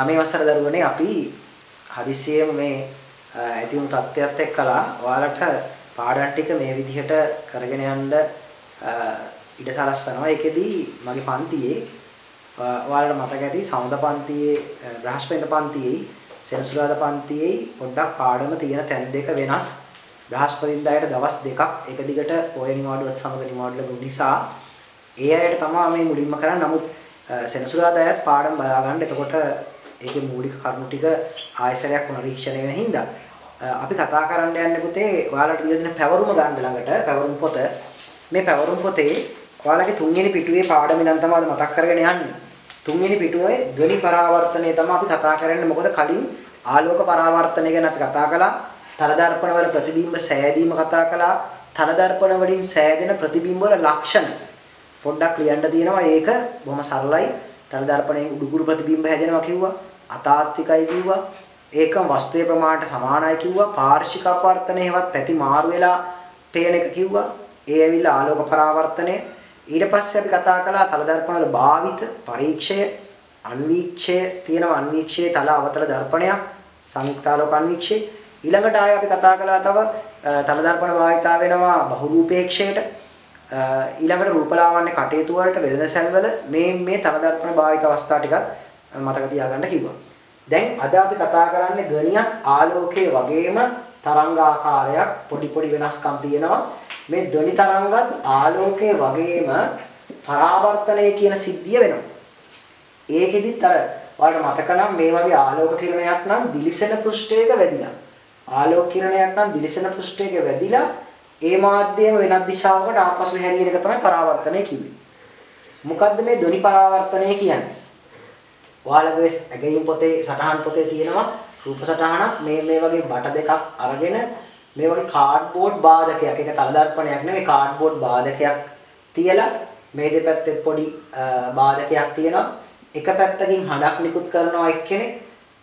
අයිබෝවන් නවයේ වසර දරුවනේ අපි හදිසියෙම මේ ඇති වුණු තත්ත්වයක් එක්කලා ඔයාලට පාඩම් ටික මේ විදිහට කරගෙන යන්න ඉඩ සලස්වනවා. ඒකෙදී මගේ පන්තියේ ඔයාලට මතක ඇති සමුද පන්තියේ බ්‍රහස්පතින්ද පන්තියේ සෙනසුරාදා පන්තියේ පොඩ්ඩක් පාඩම තියෙන තැන් දෙක වෙනස්. බ්‍රහස්පතින්දායට දවස් දෙකක් එක දිගට පොය නිවාඩුවත් සමග නිවාඩු නිසා ඒ අයට තමයි මේ මුලින්ම කරන්නේ. නමුත් සෙනසුරාදායත් පාඩම් බලා ගන්න. එතකොට ඒකේ මූලික කරුණු ටික ආයසරයක් පුනරීක්ෂණය වෙන හින්දා අපි කතා කරන්න යන්නේ පුතේ ඔයාලට දීලා දෙන පැවරුම ගන්න ළඟට පැවරුම් පොත මේ පැවරුම් පොතේ ඔයාලගේ තුන්වෙනි පිටුවේ පාඩම ඉඳන් තමයි මතක් කරගෙන යන්නේ. තුන්වෙනි පිටුවේ ධ්වනි පරාවර්තනය තමයි අපි කතා කරන්නේ. මොකද කලින් ආලෝක පරාවර්තනය ගැන අපි කතා කළා. තන දර්පණ වල ප්‍රතිබිම්බ සෑදීම කතා කළා. තන දර්පණ වලින් සෑදෙන ප්‍රතිබිම්බ වල ලක්ෂණ පොඩ්ඩක් ලියන්න තියෙනවා. ඒක බොහොම සරලයි. තන දර්පණයෙන් උඩුකුරු ප්‍රතිබිම්බ හැදෙනවා කිව්වා. අතාත්විකයි කිව්වා. ඒකම වස්තුවේ ප්‍රමාණයට සමානයි කිව්වා. පාර්ශික අපවර්තනය හෙවත් පැති මාරු වෙලා පේන එක කිව්වා. ඒ ඇවිල්ලා ආලෝක පරාවර්තනය. ඊට පස්සේ අපි කතා කළා තල දර්පණ වල භාවිත පරීක්ෂය අන්වීක්ෂය තියෙනවා අන්වීක්ෂයේ තල අවතල දර්පණයක් සංයුක්තාලෝක අන්වීක්ෂය ඊළඟට ආයෙ අපි කතා කළා තව තල දර්පණ භාවිතා වෙනවා බහුරූපේක්ෂයට ඊළඟට රූපලාවන්‍ය කටයුතු වලට වෙළඳ සැලවල මේ මේ තල දර්පණ භාවිත අවස්ථා ටිකත් මතක තියාගන්න කිව්වා. දැන් අද අපි කතා කරන්නේ ධ්වනියත් ආලෝකයේ වගේම තරංගාකාරයක් පොඩි පොඩි වෙනස්කම් තියෙනවා. මේ ධ්වනි තරංගත් ආලෝකයේ වගේම පරාවර්තනය කියන සිද්ධිය වෙනවා. ඒකෙදිත් අර ඔයාලට මතක නම් මේ වගේ ආලෝක කිරණයක් නම් දිලිසෙන පෘෂ්ඨයක වැදිලා. ආලෝක කිරණයක් නම් දිලිසෙන පෘෂ්ඨයක වැදිලා ඒ මාධ්‍යයම වෙනත් දිශාවකට ආපසු හැරියන එක තමයි පරාවර්තනය කිව්වේ. මොකද්ද මේ ධ්වනි පරාවර්තනය කියන්නේ? ඔයාලගේ ඇගීම් පොතේ සටහන් පොතේ තියෙනවා. රූප සටහනක්. මේ මේ වගේ බට දෙකක් අරගෙන මේ වගේ කාඩ්බෝඩ් බාධකයක්. ඒක තල දර්පණයක් නෙමෙයි කාඩ්බෝඩ් බාධකයක් තියලා මේ දෙපැත්තේ පොඩි බාධකයක් තියෙනවා. එක පැත්තකින් හඬක් නිකුත් කරනවා එක්කෙනෙක්.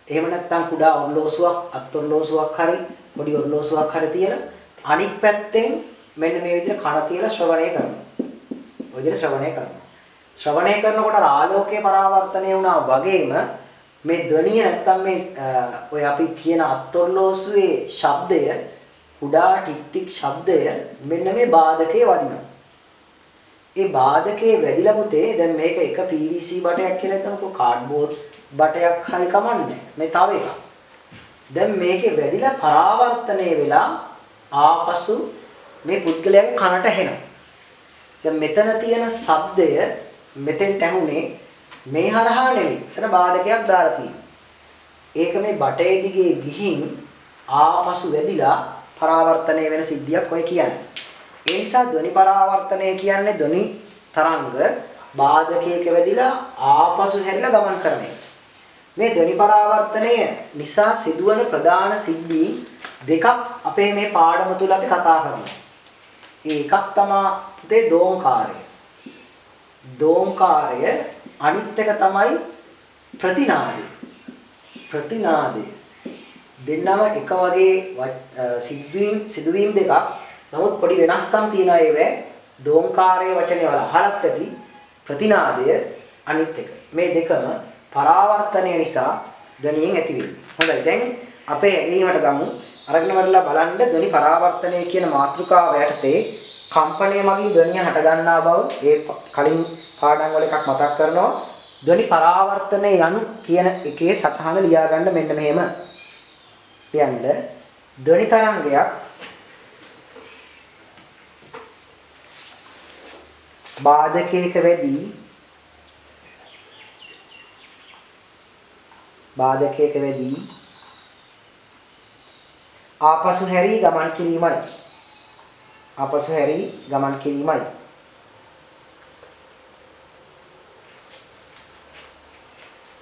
එහෙම නැත්නම් කුඩා ඔරලෝසුවක් අත් ඔරලෝසුවක් හරි පොඩි ඔරලෝසුවක් හරි තියලා අනික් පැත්තෙන් මෙන්න මේ විදිහට කන තියලා ශ්‍රවණය කරනවා. ඔය විදිහට ශ්‍රවණය කරනවා. ශ්‍රවණය කරනකොට ආලෝකයේ පරාවර්තනය වුණා වගේම මේ ධ්වනිය නැත්තම් මේ ඔය අපි කියන අත්ොර්ලෝසුවේ ශබ්දය කුඩා ටික් ටික් ශබ්දය මෙන්න මේ බාධකේ වදිනවා. ඒ බාධකේ වැදිලා පුතේ දැන් මේක එක PVC බටයක් කියලා හිතමුකෝ කාඩ්බෝඩ් බටයක් හරි කමන්නේ. මේ තව එකක්. දැන් මේකේ වැදිලා පරාවර්තනය වෙලා ආපසු මේ පුද්ගලයාගේ කනට ඇහෙනවා. දැන් මෙතන තියෙන ශබ්දය මෙතෙන්ට ඇහුනේ මේ හරහා නෙවෙයි. එතන බාධකයක් දාලා තියෙනවා. ඒක මේ බටේ දිගේ ගිහින් ආපසු වැදිලා පරාවර්තනය වෙන සිද්ධියක් ඔය කියන්නේ. ඒ නිසා ධ්වනි පරාවර්තනය කියන්නේ ධ්වනි තරංග බාධකයක වැදිලා ආපසු හැරිලා ගමන් කරන එක. මේ ධ්වනි පරාවර්තනය නිසා සිදුවන ප්‍රධාන සිද්ධීන් දෙකක් අපේ මේ පාඩම තුල අපි කතා කරමු. ඒකක් තමයි පුතේ දෝංකාරය. දෝංකාරය අනිත් එක තමයි ප්‍රතිනාදය. ප්‍රතිනාදය දෙන්නම එක වගේ සිදුවීම් සිදුවීම් දෙකක් නමුත් පොඩි වෙනස්කම් තියෙනවා ඒවැ දෝංකාරයේ වචනේ වල අහලත් ඇති ප්‍රතිනාදය අනිත් එක. මේ දෙකම පරාවර්තනය නිසා ධනියෙන් ඇති වෙන්නේ. හොඳයි දැන් අපේ ඇගීමට ගමු. අරගෙන වරලා බලන්න ධනි පරාවර්තනය කියන මාතෘකාව යටතේ කම්පණය මගින් ධනිය හට ගන්නා බව ඒ කලින් පාඩම් වල එකක් මතක් කරනවා. ධනි පරාවර්තනය යනු කියන එකේ සටහන ලියා ගන්න මෙන්න මෙහෙම. කියන්න ධනි තරංගයක් බාධකයක වෙදී බාධකයක වෙදී ආපසු හැරී ගමන් කිරීමයි ආපසු හැරී ගමන් කිරීමයි.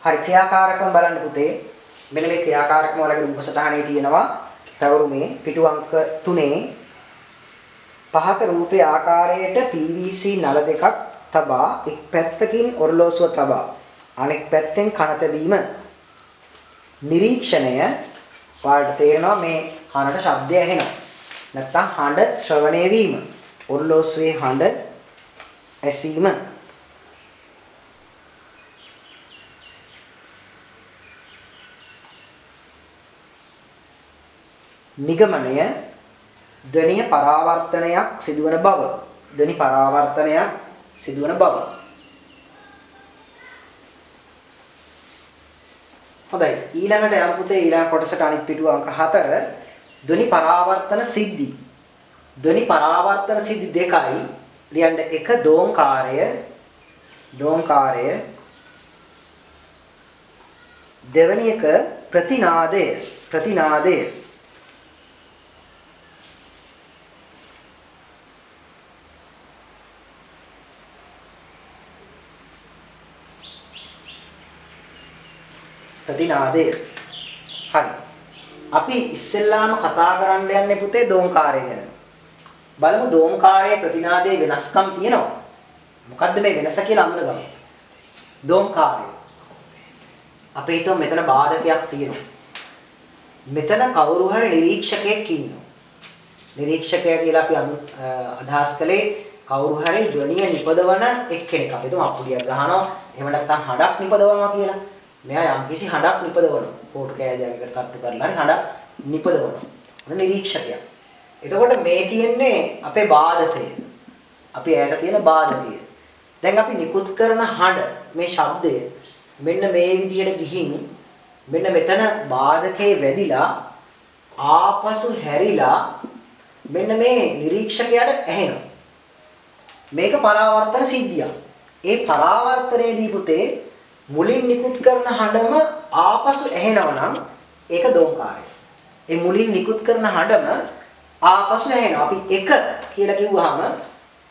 හරි ක්‍රියාකාරකම් බලන්න පුතේ. මෙන්න මේ ක්‍රියාකාරකම වලගේ රූප සටහනේ තියෙනවා තවරුමේ පිටු අංක 3 පහත රූපේ ආකාරයට PVC නල දෙකක් තබා එක් පැත්තකින් ඔරලෝසුව තබා අනෙක් පැත්තෙන් කන තැබීම නිරීක්ෂණය ඔයාලට තේරෙනවා මේ කනට ශබ්දය ඇහෙනවා. නැත්තම් හඬ ශ්‍රවණය වීම. ඔර්ලෝස්වේ හඬ ඇසීම. නිගමනය ධ්වනිය පරාවර්තනයක් සිදුවන බව. ධ්වනි පරාවර්තනයක් සිදුවන බව. හොඳයි ඊළඟට යම් පුතේ ඊළඟ කොටසට අනිත් පිටුව අංක 4 ධනි පරාවර්තන සිද්ධි. ධනි පරාවර්තන සිද්ධි දෙකයි. ලියන්න එක දෝංකාරය දෝංකාරය. දෙවැනි එක ප්‍රතිනාදය ප්‍රතිනාදය. ප්‍රතිනාදය. හරි. අපි ඉස්සෙල්ලාම කතා කරන්න යන්නේ පුතේ දෝංකාරය ගැන. බලමු දෝංකාරයේ ප්‍රතිනාදයේ වෙනස්කම් තියෙනවා. මොකද්ද මේ වෙනස කියලා අඳුනගමු. දෝංකාරය. අපේ හිතමු මෙතන බාධකයක් තියෙනවා. මෙතන කවුරු හරි නිරීක්ෂකයෙක් ඉන්නවා. නිරීක්ෂකයා කියලා අපි අදහස් කළේ කවුරු හරි ධ්වනිය නිපදවන එක්කෙනෙක්. අපි හිතමු අප්පුඩියක් ගහනවා. එහෙම නැත්නම් හඩක් නිපදවනවා කියලා. මෙයා යම්කිසි හඬක් නිපදවනවා. කෝටු කෑදයකට තට්ටු කරලා හරි හඬක් නිපදවනවා. මොන නිරීක්ෂකයා. එතකොට මේ තියෙන්නේ අපේ බාධකය. අපි ඈත තියෙන බාධකය. දැන් අපි නිකුත් කරන හඬ මේ ශබ්දය මෙන්න මේ විදිහට ගිහින් මෙන්න මෙතන බාධකේ වැදිලා ආපසු හැරිලා මෙන්න මේ නිරීක්ෂකයාට ඇහෙනවා. මේක පරාවර්තන සිද්ධියක්. ඒ පරාවර්තනයේදී පුතේ මුලින් නිකුත් කරන හඬම ආපසු ඇහෙනවා නම් ඒක දෝංකාරය. ඒ මුලින් නිකුත් කරන හඬම ආපසු ඇහෙනවා. අපි එක කියලා කිව්වහම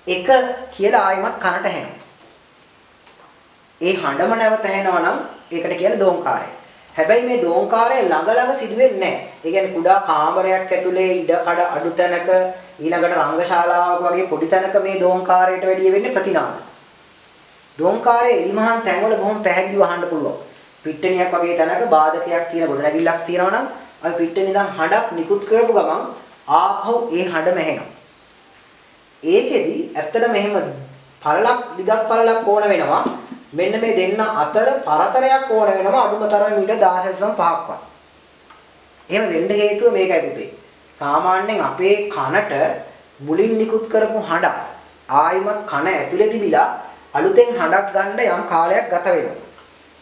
එක කියලා ආයෙමත් කනට ඇහෙනවා. ඒ හඬම නැවත ඇහෙනවා නම් ඒකට කියන්නේ දෝංකාරය. හැබැයි මේ දෝංකාරය ළඟ ළඟ සිදුවෙන්නේ නැහැ. ඒ කියන්නේ කුඩා කාමරයක් ඇතුලේ ඉඩ කඩ අඩු තැනක ඊළඟට රංගශාලාවක් වගේ පොඩි තැනක මේ දෝංකාරයට වැඩිය වෙන්නේ ප්‍රතිනාද. දෝංකාරයේ එලිමහන් තැන්වල බොහොම පැහැදිලිව අහන්න පුළුවන්. පිට්ටනියක් වගේ තැනක බාධකයක් තියෙන ගොඩනැගිල්ලක් තියෙනවා නම් අපි පිට්ටනිය ඉඳන් හඬක් නිකුත් කරපු ගමන් ආපහු ඒ හඬම ඇහෙනවා. ඒකෙදි ඇත්තටම එහෙම පළලක් දිගක් පළලක් ඕන වෙනවා. මෙන්න මේ දෙන්න අතර පරතරයක් ඕන වෙනවා අඩුම තරම මීටර් 16.5ක්වත්. එහෙම වෙන්න හේතුව මේකයි පුතේ. සාමාන්‍යයෙන් අපේ කනට මුලින් නිකුත් කරපු හඬ ආයිමත් කන ඇතුලේ තිබිලා අලුතෙන් හඬක් ගන්න යම් කාලයක් ගත වෙනවා.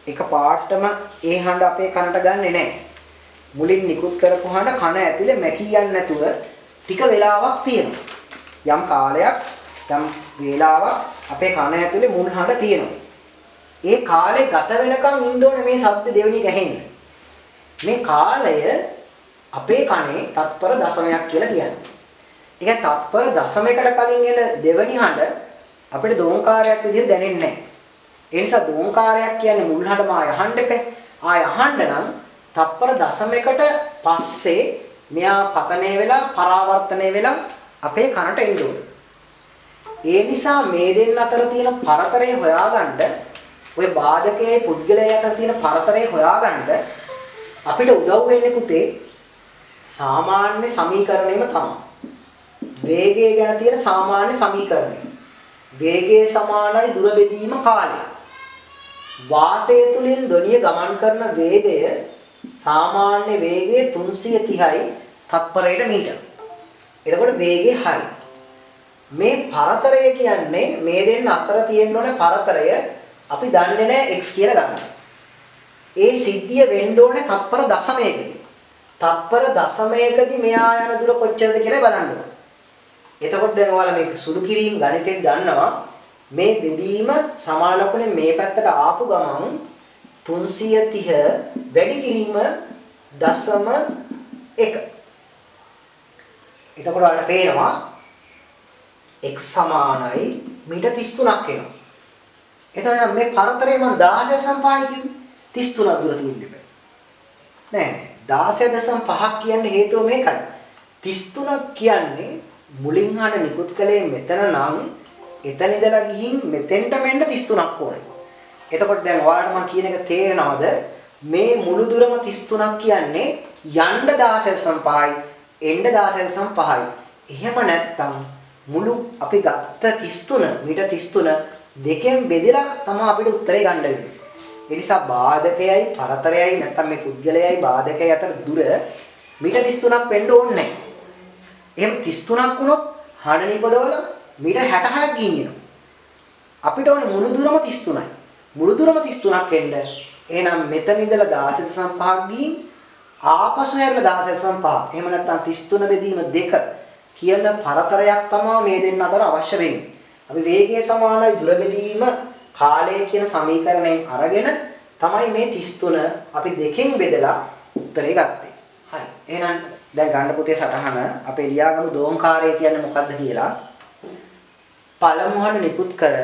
එක පාටම ඒ හඬ අපේ කනට ගන්නෙ නැහැ. මුලින් නිකුත් කරපු හඬ කන ඇතුලේ මැකී යන්නේ නැතුව ටික වෙලාවක් තියෙනවා. යම් කාලයක් යම් වේලාවක් අපේ කන ඇතුලේ මුල් හඬ තියෙනවා. ඒ කාලේ ගත වෙනකන් ඉන්න ඕනේ මේ ශබ්ද දෙවෙනි ගැහෙන්න. මේ කාලය අපේ කනේ තත්පර දශමයක් කියලා කියන්නේ. ඒ කියන්නේ තත්පර දශමයකට කලින් එන දෙවෙනි හඬ අපිට දෝංකාරයක් විදිහට දැනෙන්නේ නැහැ. ඒ නිසා දෝංකාරයක් කියන්නේ මුල් හඬම ආය අහන්න එපේ. ආය අහන්න නම් තප්පර දශමයකට පස්සේ මෙයා පතනය වෙලා පරාවර්තනය වෙලා අපේ කනට එන්න ඕනේ. ඒ නිසා මේ දෙන්න අතර තියෙන පරතරය හොයාගන්න ඔය බාධකයේ පුද්ගලයා අතර තියෙන පරතරය හොයාගන්න අපිට උදව් වෙන්නේ පුතේ සාමාන්‍ය සමීකරණයම තමයි. වේගය ගැන තියෙන සාමාන්‍ය සමීකරණය. වේගයේ සමානයි දුර බෙදීම කාලය. වාතය තුලින් ධ්වනිය ගමන් කරන වේගය සාමාන්‍ය වේගය 330යි තත්පරයට මීටර. එතකොට වේගය හරි. මේ පරතරය කියන්නේ මේ දෙන්න අතර තියෙන්න ඕනේ පරතරය අපි දන්නේ නැහැ x කියලා ගන්න. ඒ සිද්ධිය වෙන්න ඕනේ තත්පර දශමයකදී. තත්පර දශමයකදී මෙයා යන දුර කොච්චරද කියලා බලන්න ඕනේ. එතකොට දැන් ඔයාලා මේක සුළු කිරීම ගණිතෙන් දන්නවා. මේ බෙදීම සමානලකුණේ මේ පැත්තට ආපු ගමන් 330 වැඩි කිරීම දශම 1 එතකොට ඔයාලට පේනවා x සමානයි මීට 33ක් එනවා. එතකොට මේ පරතරය මම 16 සම්පායි කිව්වේ. 33ක් දුර තියෙන්න බෑ නෑ නෑ. 16.5ක් කියන්නේ හේතුව මේකයි. 33ක් කියන්නේ මුලින් හඬ නිකුත් කළේ මෙතන නම් එතන ඉඳලා ගිහින් මෙතෙන්ට මෙන්න 33ක් ඕනේ. එතකොට දැන් ඔයාලට මම කියන එක තේරෙනවද? මේ මුළු දුරම 33ක් කියන්නේ යන්න 16.5යි එන්න 16.5යි. එහෙම නැත්තම් මුළු අපි ගත්ත 33 මීට 33 දෙකෙන් බෙදලා තමයි අපිට උත්තරේ ගන්න වෙන්නේ. ඒ නිසා බාධකයයි පරතරයයි නැත්තම් මේ පුද්ගලයයි බාධකයයි අතර දුර මීටර් 33ක් වෙන්න ඕනේ නැහැ. එහෙම 33ක් වුණොත් හඬ නිපදවල මීටර් 66ක් ගින් එනවා. අපිට ඕනේ මුළු දුරම 33යි. මුළු දුරම 33ක් එන්න. එහෙනම් මෙතන ඉඳලා 16.5ක් ගින් ආපසු හැරලා 16.5. එහෙම නැත්නම් 33 බෙදීම 2 කියන පරතරයක් තමයි මේ දෙන්න අතර අවශ්‍ය වෙන්නේ. අපි වේගයේ සමානයි දුර බෙදීම කාලය කියන සමීකරණයෙන් අරගෙන තමයි මේ 33 අපි දෙකෙන් බෙදලා උත්තරේ ගත්තේ. හරි. එහෙනම් දැන් ගන්න පුතේ සටහන අපේ ලියාගමු දෝංකාරය කියන්නේ මොකක්ද කියලා. පළමු හඬ නිකුත් කර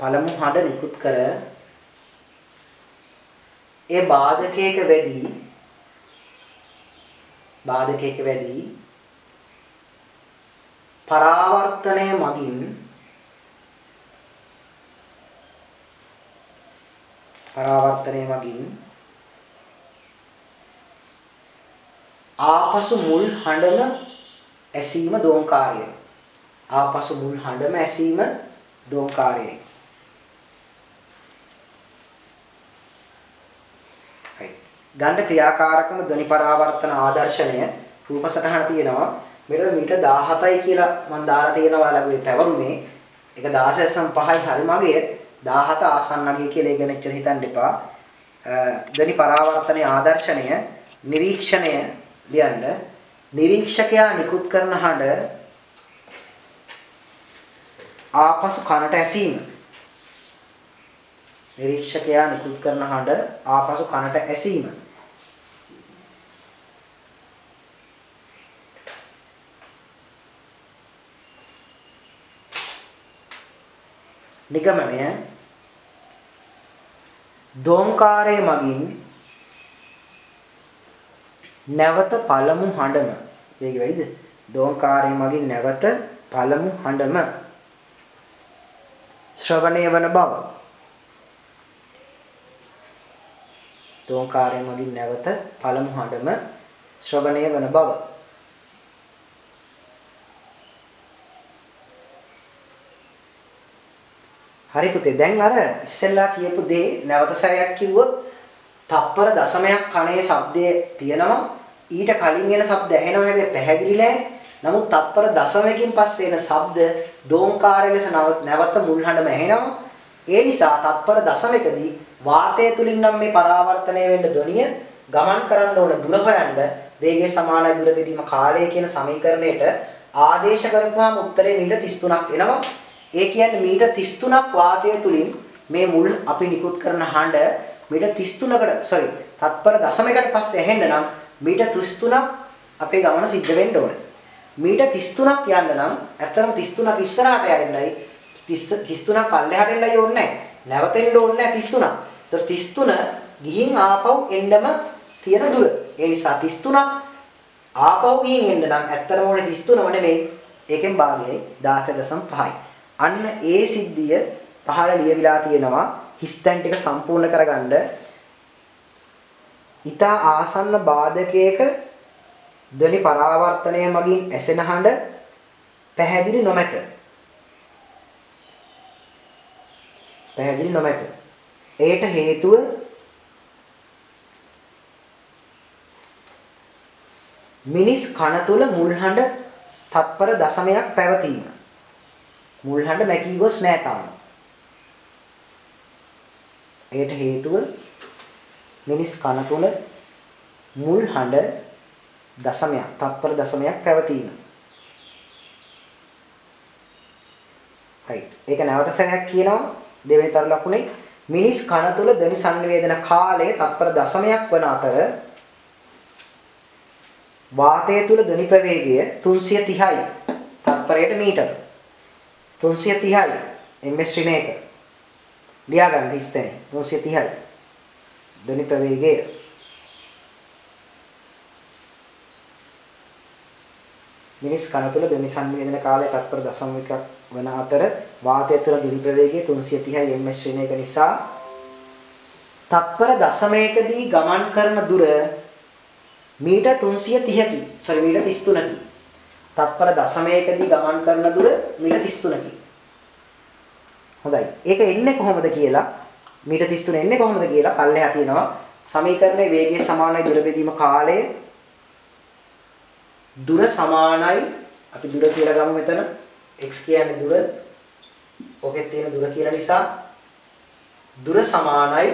පළමු හඬ නිකුත් කර ඒ බාධකයක වැඩි බාධකයක වැඩි පරාවර්තනය මගින් පරාවර්තනය මගින් ආපසු මුල් හඬම ඇසීම දෝංකාරයයි. ආපසු මුල් හඬම ඇසීම දෝංකාරයයි. ගණ්ඩ ක්‍රියාකාරකම ධ්වනි පරාවර්තන ආදර්ශනය රූප සටහන තියෙනවා. මෙතන මීටර් 17යි කියලා මම දාලා තියෙනවා ලැබුවේ පැවරුනේ. ඒක 16.5යි හරි මගේ 17 ආසන්නගේ කියලා ඉගෙන ඉච්චර හිතන්න එපා. ධ්වනි පරාවර්තනයේ ආදර්ශනය නිරීක්ෂණය ලියන්න නිරීක්ෂකයා නිකුත් කරන හඬ ආපසු කනට ඇසීම. නිරීක්ෂකයා නිකුත් කරන හඬ ආපසු කනට ඇසීම. නිගමනය දෝංකාරයේ මගින් නැවත පළමු හඬම වේගය වැඩිද? දෝංකාරයේ මගින් නැවත පළමු හඬම ශ්‍රවණය වන බව. දෝංකාරයේ මගින් නැවත පළමු හඬම ශ්‍රවණය වන බව. හරි පුතේ දැන් අර ඉස්සෙල්ලා කියපු දේ නැවත සැරයක් කිව්වොත් තප්පර දශමයක් කණේ ශබ්දයේ තියෙනවා. ඊට කලින් එන ශබ්ද ඇහෙනවා. හැබැයි පැහැදිලි නෑ. නමුත් තප්පර දශමයකින් පස්සේ එන ශබ්ද දෝංකාරය ලෙස නැවත මුල් හඬම ඇහෙනවා. ඒ නිසා තප්පර දශමයකදී වාතය තුලින් නම් මේ පරාවර්තනය වෙන්න ධ්වනිය ගමන් කරන්න ඕන දුර හොයන්න වේගයේ සමානයි දුර බෙදීම කාලය කියන සමීකරණයට ආදේශ කරපුවාම උත්තරේ මීටර් 33ක් එනවා. ඒ කියන්නේ මීටර් 33ක් වාතය තුලින් මේ මුල් අපි නිකුත් කරන හඬ මීටර් 33කට sorry තත්පර දශමයකට පස්සේ ඇහෙන්න නම් මීටර් 33ක් අපේ ගමන සිද්ධ වෙන්න ඕනේ. මීටර් 33ක් යන්න නම් ඇත්තටම 33ක් ඉස්සරහට යන්නයි 33ක් පල්ලෙහාට එන්නයි ඕනේ නැහැ. නැවතෙන්න ඕනේ නැහැ 33ක්. ඒතර 33 ගිහින් ආපහු එන්නම තියෙන දුර. ඒ නිසා 33ක් ආපහු ගිහින් එන්න නම් ඇත්තටම ඕනේ 33ම නෙමෙයි. ඒකෙන් භාගයයි 16.5යි. අන්න ඒ සිද්ධිය පහළ ලියවිලා තියෙනවා. හිස්තැන් ටික සම්පූර්ණ කරගන්න ඊතා ආසන්න බාධකයක ධ්වනි පරාවර්තනය මගින් ඇසෙන හඬ පැහැදිලි නොමැත. පැහැදිලි නොමැත. ඒට හේතුව මිනිස් කන තුල මුල් හඬ තත්පර දශමයක් පැවතීම. මුල් හඬ මැකී ගොස් නැ තාම. එයට හේතුව මිනිස් කන තුල මුල් හඬ දශමයක් තත්පර දශමයක් පැවතීම. right. ඒක නැවත සැරයක් කියනවා දෙවෙනි තර ලකුණේ මිනිස් කන තුල ධ්වනි සංවේදන කාලය තත්පර දශමයක් වන අතර වාතය තුල ධ්වනි ප්‍රවේගය 330යි තත්පරයට මීටර 330යි ms ශ්‍රේණියක ලියා ගන්න ඉස්තැනේ 330යි. ධ්වනි ප්‍රවේගය මිනිස් කන තුළ ධ්වනි සංවේදන කාලය තත්පර දශම එකක් වන අතර වාතය තුළ ධ්වනි ප්‍රවේගය 330යි ms ශ්‍රේණියක නිසා තත්පර දශමයකදී ගමන් කරන දුර මීටර් 330කි. sorry මීටර් 33කි. තත්පර දශමයකදී ගමන් කරන දුර මීටර් 33කි. හොඳයි. ඒක එන්නේ කොහොමද කියලා මීටර් 33 එන්නේ කොහොමද කියලා පල්ලෙහා තියෙනවා. සමීකරණයේ වේගයේ සමානයි දුර බෙදීම කාලය. දුර සමානයි. අපි දුර කියලා ගමු මෙතන. x කියන්නේ දුර. ඔකේ තියෙන දුර කියලා නිසා. දුර සමානයි.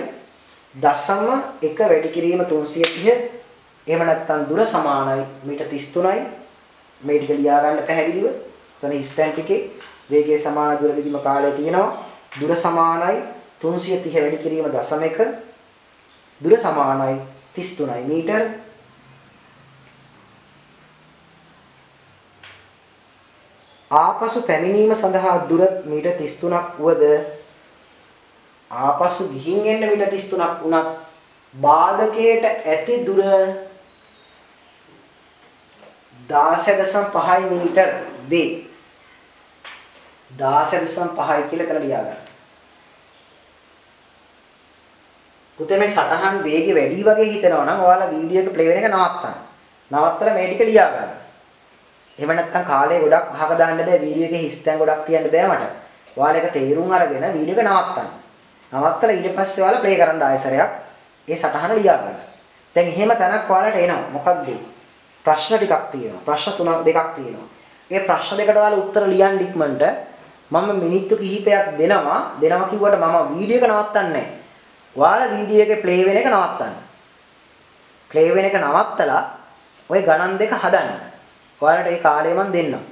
දශම 1 වැඩි කිරීම 330 එහෙම නැත්නම් දුර සමානයි. මීටර් 33යි මේ ටික ලියා ගන්න පැහැදිලිව. එතන ස්ටෑන් ටිකේ වේගයේ සමාන දුර විදිම කාලය තියෙනවා. දුර සමානයි 330 වැඩි කිරීම දශම 1 දුර සමානයි 33යි මීටර්. ආපසු පැමිණීම සඳහා දුර මීටර් 33ක් වුවද ආපසු ගිහින් එන්න මීටර් 33ක් වුණත් බාධකයට ඇති දුර 16.5 මීටර වේ. 16.5යි කියලා එතන ලියා ගන්න. පුතේ මේ සටහන් වේගය වැඩි වගේ හිතනවා නම් ඔයාලා වීඩියෝ එක ප්ලේ වෙන එක නවත්තන්න. නවත්තලා මේ ටික ලියා ගන්න. එහෙම නැත්නම් කාලේ ගොඩක් අහක දාන්න බෑ වීඩියෝ එකේ හිස්තැන් ගොඩක් තියන්න බෑ මට. ඔයාලා ඒක තේරුම් අරගෙන වීඩියෝ එක නවත්තන්න. නවත්තලා ඊට පස්සේ ඔයාලා ප්ලේ කරන්න ආයෙසරයක් ඒ සටහන ලියා ගන්න. දැන් එහෙම තැනක් ඔයාලට එනවා. මොකක්ද ප්‍රශ්න ටිකක් තියෙනවා. ප්‍රශ්න තුන දෙකක් තියෙනවා. ඒ ප්‍රශ්න දෙකට ඔයාලා උත්තර ලියන්න ඉක්මනට මම මිනිත්තු කිහිපයක් දෙනවා. දෙනවා කිව්වට මම වීඩියෝ එක නවත්තන්නේ නැහැ. ඔයාලා වීඩියෝ එකේ ප්ලේ වෙන එක නවත්තන්න. ප්ලේ වෙන එක නවත්තලා ওই ගණන් දෙක හදන්න. ඔයාලට ඒ කාලය මම දෙන්නම්.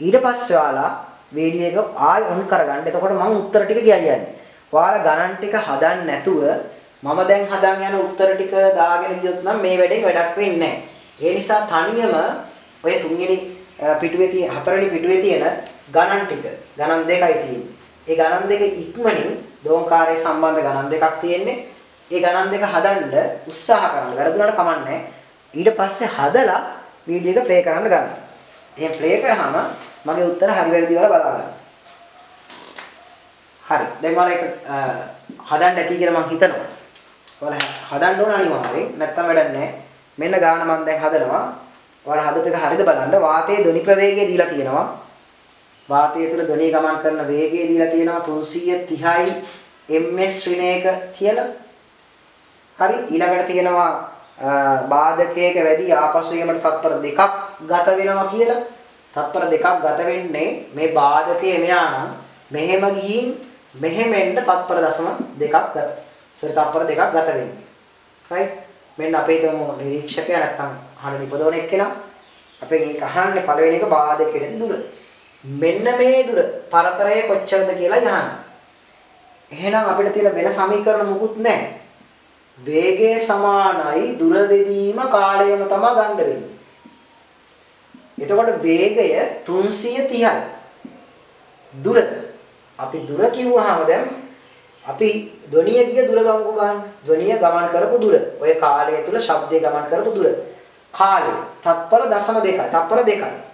ඊට පස්සේ ඔයාලා වීඩියෝ එක ආයෙ ඔන් කරගන්න. එතකොට මම උත්තර ටික කියයි ඔයාලා ගණන් ටික හදන්න නැතුව මම දැන් හදන් යන උත්තර ටික දාගෙන ගියොත් නම් මේ වැඩේ වැඩක් වෙන්නේ ඒ නිසා තනියම ඔය තුන්වෙනි පිටුවේ තියෙන හතරවෙනි පිටුවේ තියෙන ගණන් ටික ගණන් දෙකයි තියෙන්නේ. ඒ ගණන් දෙක ඉක්මනින් දෝංකාරයේ සම්බන්ධ ගණන් දෙකක් තියෙන්නේ. ඒ ගණන් දෙක හදන්න උත්සාහ කරන්න. වැරදුනට කමන්නේ. ඊට පස්සේ හදලා වීඩියෝ එක ප්ලේ කරන්න ගන්න. එහෙන් ප්ලේ කරාම මගේ උත්තර හරි වැරදි වල බලා ගන්න. හරි. දැන් මම ඒක හදන්න ඇති කියලා මම හිතනවා. ඔයාලා හදන්න ඕන අනිවාර්යෙන්. නැත්තම් වැඩක් නැහැ. මෙන්න ගාන මම දැන් හදනවා. ඔයාලා හදපු එක හරියද බලන්න. වාතයේ ධ්වනි ප්‍රවේගය දීලා තියෙනවා. වාතය තුළ ධ්වනිය ගමන් කරන වේගය දීලා තියෙනවා 330යි ms ශ්‍රේණයක කියලා. හරි ඊළඟට තියෙනවා බාධකයක වැඩි ආපසු යීමට තත්පර දෙකක් ගත වෙනවා කියලා. තත්පර දෙකක් ගත වෙන්නේ මේ බාධකයේ මෙයා නම් මෙහෙම ගිහින් මෙහෙම එන්න තත්පර දශම දෙකක් ගත. සෝරි තත්පර දෙකක් ගත වෙන්නේ. රයිට් මෙන්න අපේ තමු නිරීක්ෂකයා නැත්තම් අහන නිපදවන එක්කෙනා අපෙන් ඒක අහන්නේ පළවෙනි එක බාධකයේදී දුර. මෙන්න මේ දුර පරතරය කොච්චරද කියලා යහන. එහෙනම් අපිට තියෙන වෙන සමීකරණ මොකුත් නැහැ. වේගය සමානයි දුර බෙදීම කාලයම තමයි ගන්න වෙන්නේ. එතකොට වේගය 330යි. දුර අපි දුර කිව්වහම දැන් අපි ධ්වනිය ගිය දුර ගමුකෝ ගන්න. ධ්වනිය ගමන් කරපු දුර. ඔය කාලය තුල ශබ්දය ගමන් කරපු දුර. කාලය තත්පර 0.2යි. තත්පර 2යි.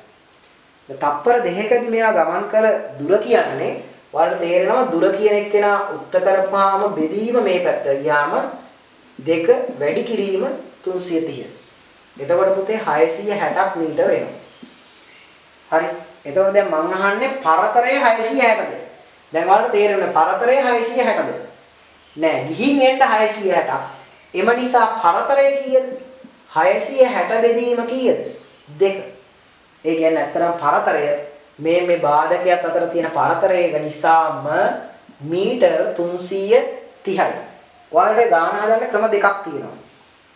තප්පර දෙකකදී මෙයා ගමන් කළ දුර කියන්නේ ඔයාලට තේරෙනවා දුර කියන එක්කෙනා උත්තර කරපුවාම බෙදීම මේ පැත්ත ගියාම දෙක වැඩි කිරීම 330. එතකොට පුතේ 660ක් මීටර වෙනවා. හරි. එතකොට දැන් මං අහන්නේ පරතරය 660ද? දැන් ඔයාලට තේරෙන්නේ පරතරය 660ද? නෑ, ගිහින් එන්න 660ක්. එම නිසා පරතරය කීයද? 660 බෙදීම කීයද? 2. ඒ කියන්නේ ඇත්තටම පරතරය මේ මේ බාධකයක් අතර තියෙන පරතරය නිසාම මීටර 330යි. ඔයාලට ගාන හදන්න ක්‍රම දෙකක් තියෙනවා.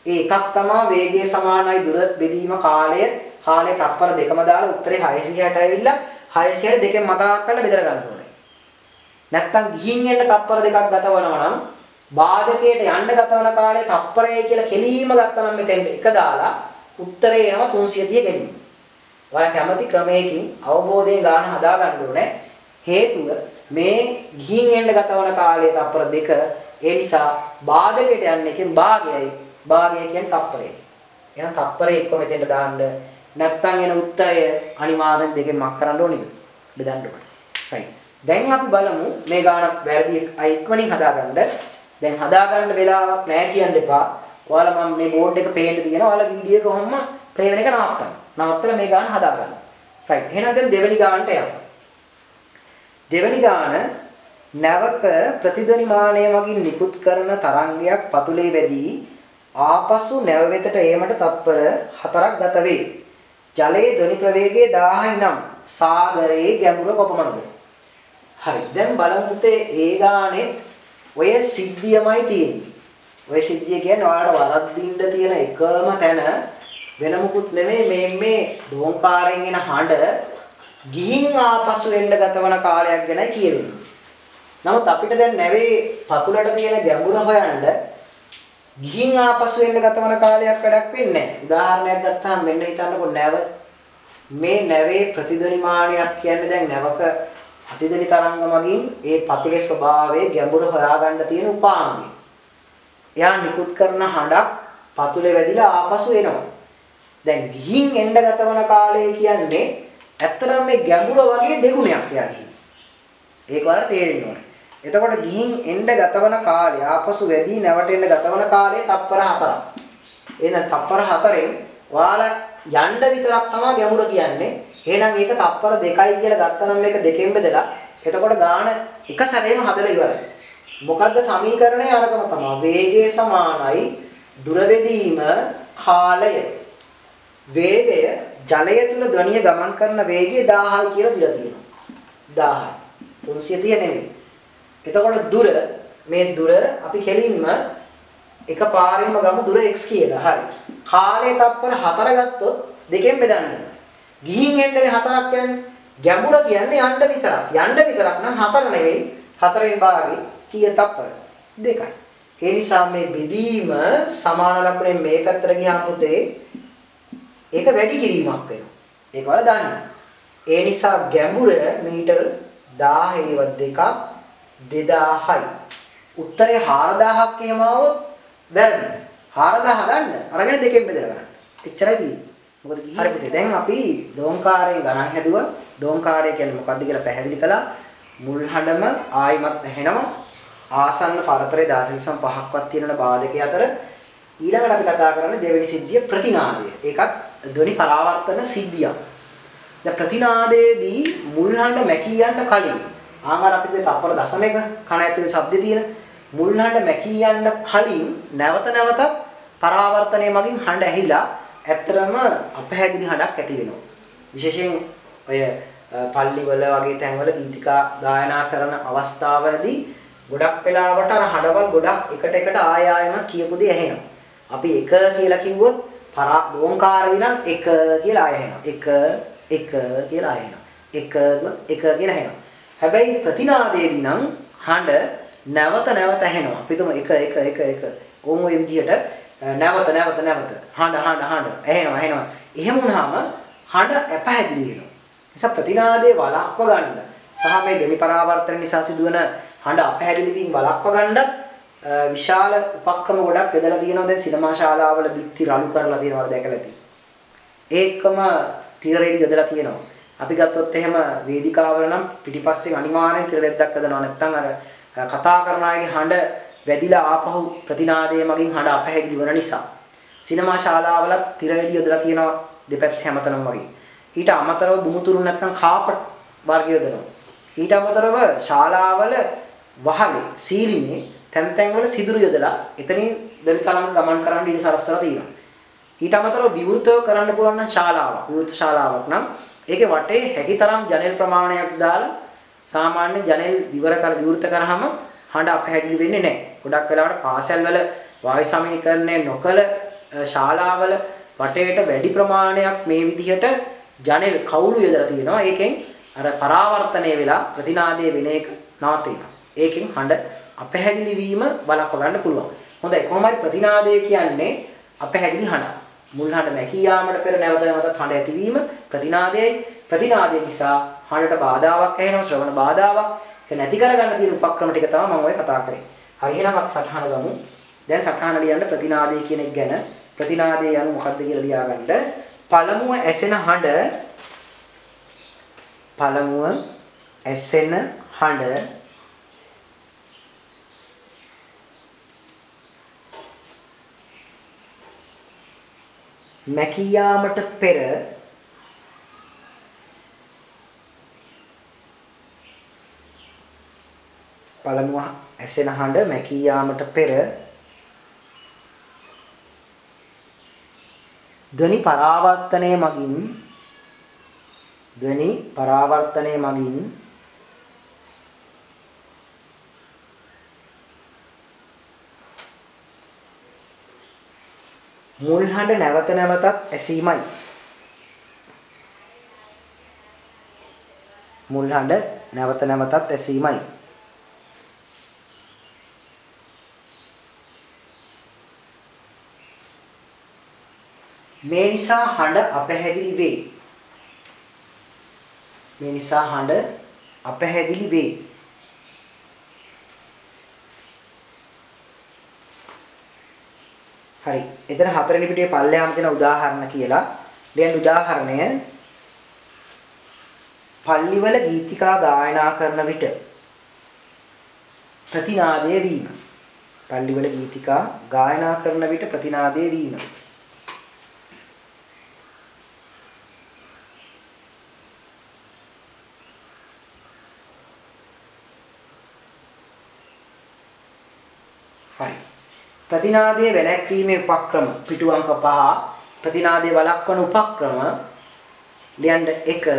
ඒ එකක් තමයි වේගයේ සමානයි දුර බෙදීම කාලය කාලේ තත්පර දෙකම දාලා උත්තරේ 660 ඇවිල්ලා 660 දෙකෙන් මතක් කරලා බෙදලා ගන්න ඕනේ. නැත්තම් ගිහින් එන්න තත්පර දෙකක් ගතවනවා නම් බාධකයට යන්න ගතවන කාලේ තත්පරය කියලා කෙලීම ගත්තා නම් මෙතෙන් එක දාලා උත්තරේ එනවා 330 කෙලින්. ඔයා කැමති ක්‍රමයකින් අවබෝධයෙන් ගාන හදා ගන්න ඕනේ. හේතුව මේ ගිහින් එන්න ගතවන කාලයේ තප්පර දෙක ඒ නිසා බාධකයට යන්නේ එකෙන් භාගයයි. භාගය කියන්නේ තප්පරයයි. එහෙනම් තප්පරේ එක්ක මෙතෙන්ට දාන්න නැත්තම් එන උත්තරය අනිවාර්යෙන් දෙකෙන් මක් කරන්න ඕනේද? බෙදන්න ඕනේ. right. දැන් අපි බලමු මේ ගාන වැරදි අය ඉක්මනින් හදාගන්න. දැන් හදාගන්න වෙලාවක් නැහැ කියන්න එපා. ඔයාලා මම මේ බෝඩ් එක පේන්න තියෙනවා. ඔයාලා වීඩියෝ එක කොහොම ප්ලේ වෙන එක නවත්තන්න. නවත්තලා මේ ගාන හදා ගන්න. right. එහෙනම් දැන් දෙවෙනි ගානට යමු. දෙවෙනි ගාන නැවක ප්‍රතිධ්වනි මානය මගින් නිකුත් කරන තරංගයක් පතුලේ වැදී ආපසු නැව වෙතට ඒමට තත්පර 4ක් ගත වේ. ජලයේ ධ්වනි ප්‍රවේගය 1000යි නම් සාගරයේ ගැඹුර කොපමණද? හරි. දැන් බලමු පුතේ ඒ ගානේ ඔය සිද්ධියමයි තියෙන්නේ. ඔය සිද්ධිය කියන්නේ ඔයාලට වරද්දින්න තියෙන එකම තැන වෙන මුකුත් නෙමෙයි මේ මේ දෝංකාරයෙන් එන හඬ ගිහින් ආපසු එන්න ගතවන කාලයක් ගැනයි කියවෙන්නේ. නමුත් අපිට දැන් නැවේ පතුලට තියෙන ගැඹුර හොයන්න ගිහින් ආපසු එන්න ගතවන කාලයක් වැඩක් වෙන්නේ නැහැ. උදාහරණයක් ගත්තාම මෙන්න හිතන්නකො නැව මේ නැවේ ප්‍රතිධ්වනිමානයක් කියන්නේ දැන් නැවක අතිධ්වනි තරංග මගින් ඒ පතුලේ ස්වභාවයේ ගැඹුර හොයාගන්න තියෙන උපාංගය. එයා නිකුත් කරන හඬක් පතුලේ වැදිලා ආපසු එනවා. දැන් ගිහින් එන්න ගතවන කාලය කියන්නේ ඇත්තටම මේ ගැඹුර වගේ දෙගුණයක් එයා ගිහින්. ඒක වලට තේරෙන්න ඕනේ. එතකොට ගිහින් එන්න ගතවන කාලය ආපසු වැඩි නැවට එන්න ගතවන කාලය තප්පර 4ක්. එහෙනම් තප්පර 4ෙන් ඔයාලා යන්න විතරක් තමයි ගැඹුර කියන්නේ. එහෙනම් ඒක තප්පර 2යි කියලා ගත්තනම් මේක දෙකෙන් බෙදලා එතකොට ගාන එක සැරේම හදලා ඉවරයි. මොකද්ද සමීකරණය අරකම තමයි. වේගය සමානයි දුර කාලය. වේගය ජලය තුල ධ්වනිය ගමන් කරන වේගය 1000යි කියලා දීලා තියෙනවා. 1000යි. 330 නෙමෙයි. එතකොට දුර මේ දුර අපි කෙලින්ම එක පාරෙන්ම ගමු දුර x කියලා. හරි. කාලය තප්පර 4 ගත්තොත් දෙකෙන් බෙදන්න. ගිහින් එන්නේ හතරක් කියන්නේ ගැඹුර කියන්නේ යන්න විතරක්. යන්න විතරක් නම් හතර නෙවෙයි. හතරෙන් භාගේ කීය තප්පර? දෙකයි. ඒ නිසා මේ බෙදීම සමාන ලකුණෙන් මේ පැත්තට ගියාම පුතේ ඒක වැඩි කිරීමක් වෙනවා. ඒක වල දන්න. ඒ නිසා ගැඹුර මීටර 1000 දෙකක් 2000යි. උත්තරේ 4000ක් එහෙම આવොත් වැරදි. 4000 ගන්න අරගෙන දෙකෙන් බෙදලා ගන්න. එච්චරයි තියෙන්නේ. මොකද හරි පුතේ දැන් අපි දෝංකාරයෙන් ගණන් හැදුවා. දෝංකාරය කියන්නේ මොකක්ද කියලා පැහැදිලි කළා. මුල් හඬම ආයිමත් ඇහෙනවා. ආසන්න පරතරේ 16.5ක්වත් තියෙන බාධකයේ අතර ඊළඟට අපි කතා කරන්නේ දෙවෙනි සිද්ධිය ප්‍රතිනාදය. ඒකත් ධ්වනි පරාවර්තන සිද්ධියක්. දැන් ප්‍රතිනාදයේදී මුල් හඬ මැකී යන්න කලින් ආමාර අපි කිව්වේ තප්පර දශමයක කණ ඇතුලේ ශබ්ද තියෙන මුල් හඬ මැකී යන්න කලින් නැවත නැවතත් පරාවර්තනය මගින් හඬ ඇහිලා ඇත්තටම අපහැදිලි හඬක් ඇති වෙනවා. විශේෂයෙන් ඔය පල්ලිවල වගේ තැන්වල ගීතිකා ගායනා කරන අවස්ථාවලදී ගොඩක් වෙලාවට අර හඬවල් ගොඩක් එකට එකට ආය ආයමත් කියපු දේ ඇහෙනවා. අපි එක කියලා කිව්වොත් පරා දෝංකාරදී නම් එක කියලා ආය ඇහෙනවා. එක එක කියලා ආය ඇහෙනවා. එක එක කියලා ඇහෙනවා. හැබැයි ප්‍රතිනාදයේදී නම් හඬ නැවත නැවත ඇහෙනවා. අපි තුමු එක එක එක එක. ඕම ওই විදිහට නැවත නැවත නැවත හඬ හඬ හඬ ඇහෙනවා ඇහෙනවා. එහෙම වුණාම හඬ අපහැදිලි වෙනවා. නිසා ප්‍රතිනාදයේ වළක්ව ගන්න සහ මේ දෙමි පරාවර්තන නිසා සිදුවන හඬ අපහැදිලි වීම වළක්ව ගන්නත් විශාල උපක්‍රම ගොඩක් යොදලා තියෙනවා දැන් සිනමා ශාලාවල බිත්ති රළු කරලා තියෙනවා දැකලා ඇති. ඒකම තිරරේදී යොදලා තියෙනවා. අපි ගත්තොත් එහෙම වේදිකාවල නම් පිටිපස්සෙන් අනිවාර්යෙන් තිරරෙද්දක් හදනවා නැත්නම් අර කතා කරන අයගේ හඬ වැදිලා ආපහු ප්‍රතිනාදයේ මගින් හඬ අපහැදිලි වන නිසා සිනමා ශාලාවලත් තිරරේදී යොදලා තියෙනවා දෙපැත්ත හැමතැනම වගේ. ඊට අමතරව බුමුතුරු නැත්නම් කාපට් වර්ගය යොදනවා. ඊට අමතරව ශාලාවල වහලේ සීලිනේ තැන් තැන් වල සිදුරු යොදලා එතනින් දලිතරංග ගමන් කරන්න ඉඩ සලස්වලා තියෙනවා. ඊට අමතරව විවෘතව කරන්න පුළුවන් නම් ශාලාවක් විවෘත ශාලාවක් නම් ඒකේ වටේ හැකිතරම් ජනෙල් ප්‍රමාණයක් දාලා සාමාන්‍ය ජනෙල් විවර කර විවෘත කරාම හඬ අපහැදිලි වෙන්නේ නැහැ. ගොඩක් වෙලාවට පාසල් වල වායු සමීකරණය නොකල ශාලාවල වටේට වැඩි ප්‍රමාණයක් මේ විදිහට ජනෙල් කවුළු යදලා තියෙනවා. ඒකෙන් අර පරාවර්තනය වෙලා ප්‍රතිනාදයේ වෙන එක නවතිනවා. ඒකෙන් හඬ අපහැදිලි වීම වළක්ව ගන්න පුළුවන්. හොඳයි කොහොමයි ප්‍රතිනාදය කියන්නේ අපහැදිලි හඬ. මුල් හඬ මැකී යාමට පෙර නැවත නැවතත් හඬ ඇතිවීම ප්‍රතිනාදයයි ප්‍රතිනාදය නිසා හඬට බාධාවක් ඇහෙනවා ශ්‍රවණ බාධාවක් ඒක නැති කරගන්න තියෙන උපක්‍රම ටික තමයි මම ඔය කතා කරේ. හරි එහෙනම් අපි සටහන ගමු. දැන් සටහන ලියන්න ප්‍රතිනාදය කියන එක ගැන ප්‍රතිනාදය යනු මොකක්ද කියලා ලියාගන්න. පළමුව ඇසෙන හඬ පළමුව ඇසෙන හඬ මැකී යාමට පෙර පළමුව ඇසෙන හඬ මැකී යාමට පෙර ධ්වනි පරාවර්තනයේ මගින් ධ්වනි පරාවර්තනයේ මගින් මුල් හඬ නැවත නැවතත් ඇසීමයි. මුල් හඬ නැවත නැවතත් ඇසීමයි. මේ නිසා හඬ අපැහැදිලි වේ. මේ නිසා හඬ අපැහැදිලි වේ. හරි. එතන හතරවෙනි පිටුවේ පල්ලෙහාම තියෙන උදාහරණ කියලා. ලියන උදාහරණය පල්ලිවල ගීතිකා ගායනා කරන විට ප්‍රතිනාදය වීම. පල්ලිවල ගීතිකා ගායනා කරන විට ප්‍රතිනාදය වීම. හරි. ප්‍රතිනාදයේ වැළැක්වීමේ උපක්‍රම පිටු අංක 5 ප්‍රතිනාදයේ වළක්වන උපක්‍රම ලියන්න 1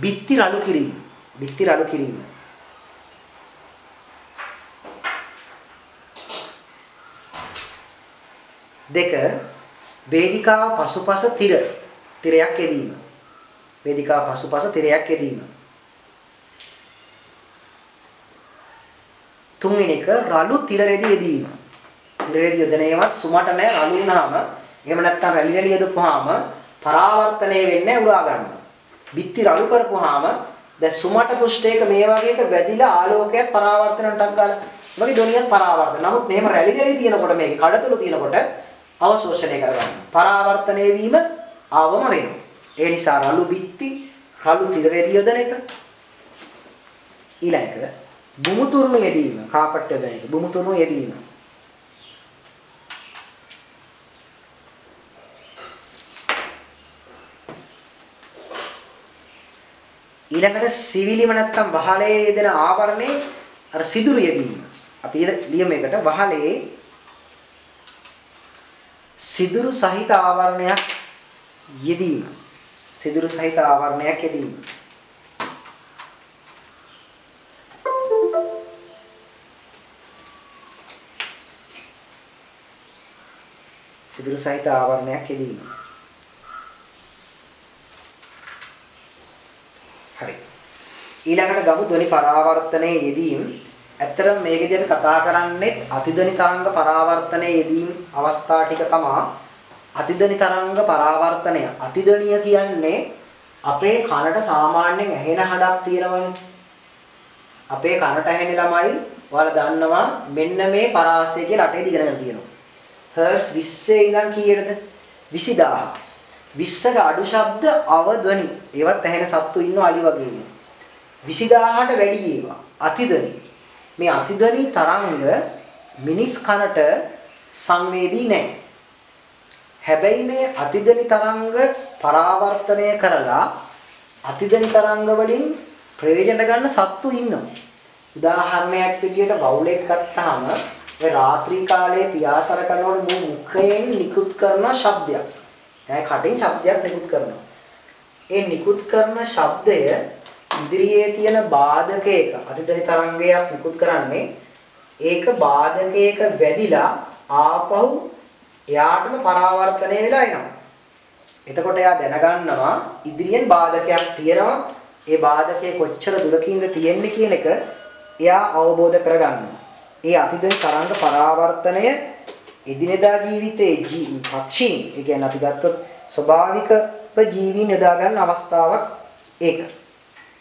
බිත්ති රළු කිරීම බිත්ති රළු කිරීම. දෙක වේදිකාව පසුපස තිර තිරයක් යෙදීම. වේදිකාව පසුපස තිරයක් යෙදීම. තුන්වෙනි එක රළු තිර රෙදි යෙදීම. රෙදි යොදන ඒවත් සුමට නැහැ රළු වුණාම එහෙම නැත්නම් රැලි රැලි යොදපුවාම පරාවර්තනය වෙන්නේ උරා ගන්නවා. බිත්ති රළු කරපුවාම දැන් සුමට පෘෂ්ඨයක මේ වගේ එක වැදිලා ආලෝකයක් පරාවර්තනයටක් ගාලා වගේ ධොනියක් පරාවර්තන. නමුත් මෙහෙම රැලි රැලි තියෙනකොට මේකේ කඩතුළු තියෙනකොට අවශෝෂණය කරගන්නවා. පරාවර්තනය වීම ආවම වෙනවා. ඒ නිසා රළු බිත්ති රළු තිරරෙදි යොදන එක ඊළඟ බුමුතුරුණු යෙදීම කාපට් යොදන එක බුමුතුරුණු යෙදීම ඊළඟට සිවිලිම නැත්තම් වහලේ යෙදෙන ආවරණේ අර සිදුරු යෙදීම. අපි ලියමු එකට වහලේ සිදුරු සහිත ආවරණයක් යෙදීම. සිදුරු සහිත ආවරණයක් යෙදීම. සිදුරු සහිත ආවරණයක් යෙදීම. හරි. ඊළඟට ගමු ධ්වනි පරාවර්තනයේ යෙදීම්. ඇත්තටම මේකදී අපි කතා කරන්නේ අතිධ්වනි තරංග පරාවර්තනයේ යෙදීම් අවස්ථා ටික තමයි අතිධ්වනි තරංග පරාවර්තනය. අතිධ්වනිය කියන්නේ අපේ කනට සාමාන්‍යයෙන් ඇහෙන හඬක් තියෙනවනේ. අපේ කනට ඇහෙන ළමයි ඔයාලා දන්නවා මෙන්න මේ පරාසය කියලා රටේ දිගනගෙන තියෙනවා. හර්ට්ස් 20 ඉඳන් කීයටද? 20000. 20ක අඩු ශබ්ද අවධ්වනි. ඒවත් ඇහෙන සත්තු ඉන්නවා අලි වගේම. 20000ට වැඩි ඒවා. අතිධ්වනි. මේ අතිධ්වනි තරංග මිනිස් කනට සංවේදී නැහැ. හැබැයි මේ අතිධ්වනි තරංග පරාවර්තනය කරලා අතිධ්වනි තරංග වලින් ප්‍රයෝජන ගන්න සත්තු ඉන්නවා. උදාහරණයක් විදිහට බවුලෙක් ගත්තාම ඒ රාත්‍රී කාලයේ පියාසර කරනකොට මු මුඛයෙන් නිකුත් කරන ශබ්දයක්. එයා කටින් ශබ්දයක් නිකුත් කරනවා. ඒ නිකුත් කරන ශබ්දය ඉදිරියේ තියෙන බාධකයක අතිදරි තරංගයක් නිකුත් කරන්නේ ඒක බාධකයක වැදිලා ආපහු එයාටම පරාවර්තනය වෙලා එනවා. එතකොට එයා දැනගන්නවා ඉදිරියෙන් බාධකයක් තියෙනවා. ඒ බාධකයේ කොච්චර දුරකින්ද තියෙන්නේ කියන එක එයා අවබෝධ කරගන්නවා. ඒ අතිදරි තරංග පරාවර්තනය එදිනෙදා ජීවිතයේ පක්ෂීන් ඒ කියන්නේ අපි ගත්තොත් ස්වභාවිකව ජීවීන් යොදා ගන්න අවස්ථාවක් ඒක.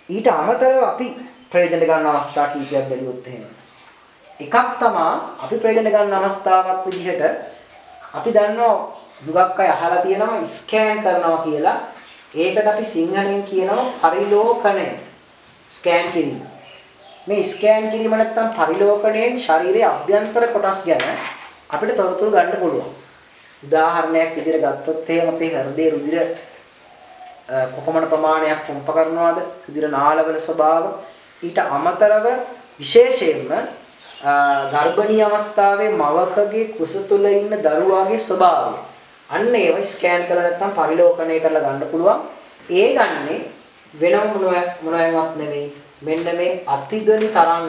ඊට අමතරව අපි ප්‍රයෝජන ගන්න අවස්ථා කීපයක් බැලුවොත් එහෙම. එකක් තමයි අපි ප්‍රයෝජන ගන්න අවස්ථාවක් විදිහට අපි දන්නවා හුඟක් අය අහලා තියෙනවා ස්කෑන් කරනවා කියලා. ඒකට අපි සිංහලෙන් කියනවා පරිලෝකණය. ස්කෑන් කිරීම. මේ ස්කෑන් කිරීම නැත්තම් පරිලෝකණයෙන් ශරීරයේ අභ්‍යන්තර කොටස් ගැන අපිට තොරතුරු ගන්න පුළුවන්. උදාහරණයක් විදිහට ගත්තොත් එහෙම අපේ හෘදයේ රුධිර කොපමණ ප්‍රමාණයක් පම්ප කරනවද? රුධිර නාලවල ස්වභාව ඊට අමතරව විශේෂයෙන්ම ගර්භණී අවස්ථාවේ මවකගේ කුස තුල ඉන්න දරුවාගේ ස්වභාවය. අන්න ඒව ස්කෑන් කරලා නැත්නම් පරිලෝකණය කරලා ගන්න පුළුවන්. ඒ ගන්නේ වෙනම මොනවාවත් නෙවෙයි. මෙන්න මේ අතිධ්වනි තරංග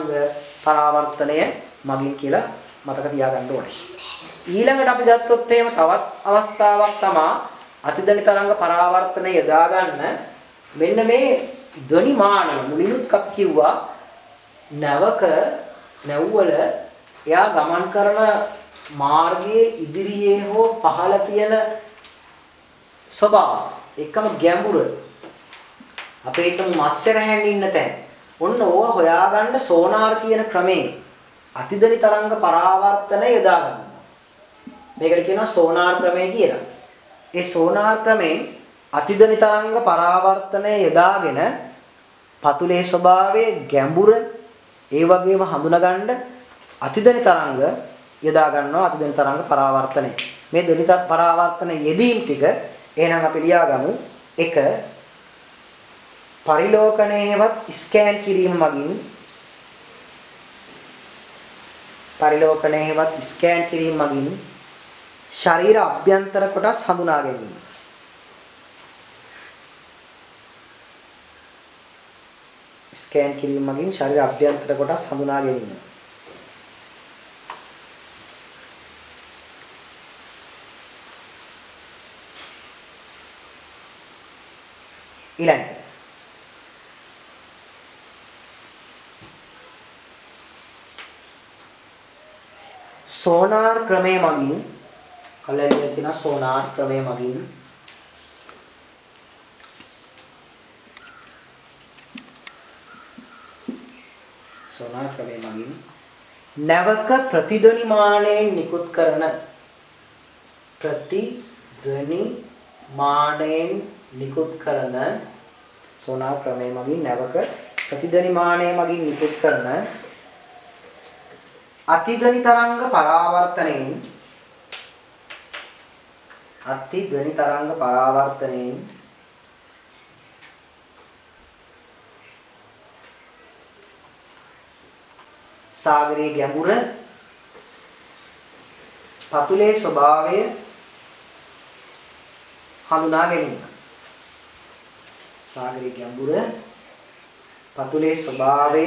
පරාවර්තනය මගින් කියලා මතක තියාගන්න ඕනේ. ඊළඟට අපි ගත්තොත් එහෙම තවත් අවස්ථාවක් තමයි අතිධ්වනි තරංග පරාවර්තනය යොදා ගන්න මෙන්න මේ ධ්වනි මානය මුලිනුත් අපි කිව්වා නැවක නැව්වල එයා ගමන් කරන මාර්ගයේ ඉදිරියේ හෝ පහළ තියෙන ස්වභාව එකම ගැඹුර. අපේ හිතමු මත්ස්‍ය රැහෙන් ඉන්න තැන. ඔන්න ඕවා හොයාගන්න සෝනාර් කියන ක්‍රමේ අතිදනි තරංග පරාවර්තන යොදා ගන්නවා මේකට කියනවා සෝනාර් ක්‍රමය කියලා ඒ සෝනාර් ක්‍රමේ අතිදනි තරංග පරාවර්තනය යොදාගෙන පතුලේ ස්වභාවයේ ගැඹුර ඒ වගේම හඳුනගන්න අතිදනි තරංග යොදා ගන්නවා අතිදනි තරංග පරාවර්තනය. මේ දනි පරාවර්තන යෙදීම් ටික එහෙනම් අපි ලියාගමු. 1 පරිලෝකණයවත් ස්කෑන් කිරීම මගින් පරිලෝකණයවත් ස්කෑන් කිරීම මගින් ශරීර අභ්‍යන්තර කොටස් හඳුනා ගැනීම. ස්කෑන් කිරීම මගින් ශරීර අභ්‍යන්තර කොටස් හඳුනා ගැනීම. ඊළඟ සෝනාර් ක්‍රමයේ මගින් කලින් තියෙන සෝනාර් ක්‍රමයේ මගින්. සෝනාර් ක්‍රමයේ මගින්. නැවක ප්‍රතිධ්වනි මානයෙන් නිකුත් කරන ප්‍රතිධ්වනි මානයෙන් නිකුත් කරන සෝනා ක්‍රමයේ මගින් නැවක ප්‍රතිධ්වනි මානය මගින් නිකුත් කරන අතිධ්වනි තරංග පරාවර්තනයෙන් අතිධ්වනි තරංග පරාවර්තනයෙන් සාගරයේ ගැඹුර පතුලේ ස්වභාවය හඳුනා ගැනීම. සාගරයේ ගැඹුර පතුලේ ස්වභාවය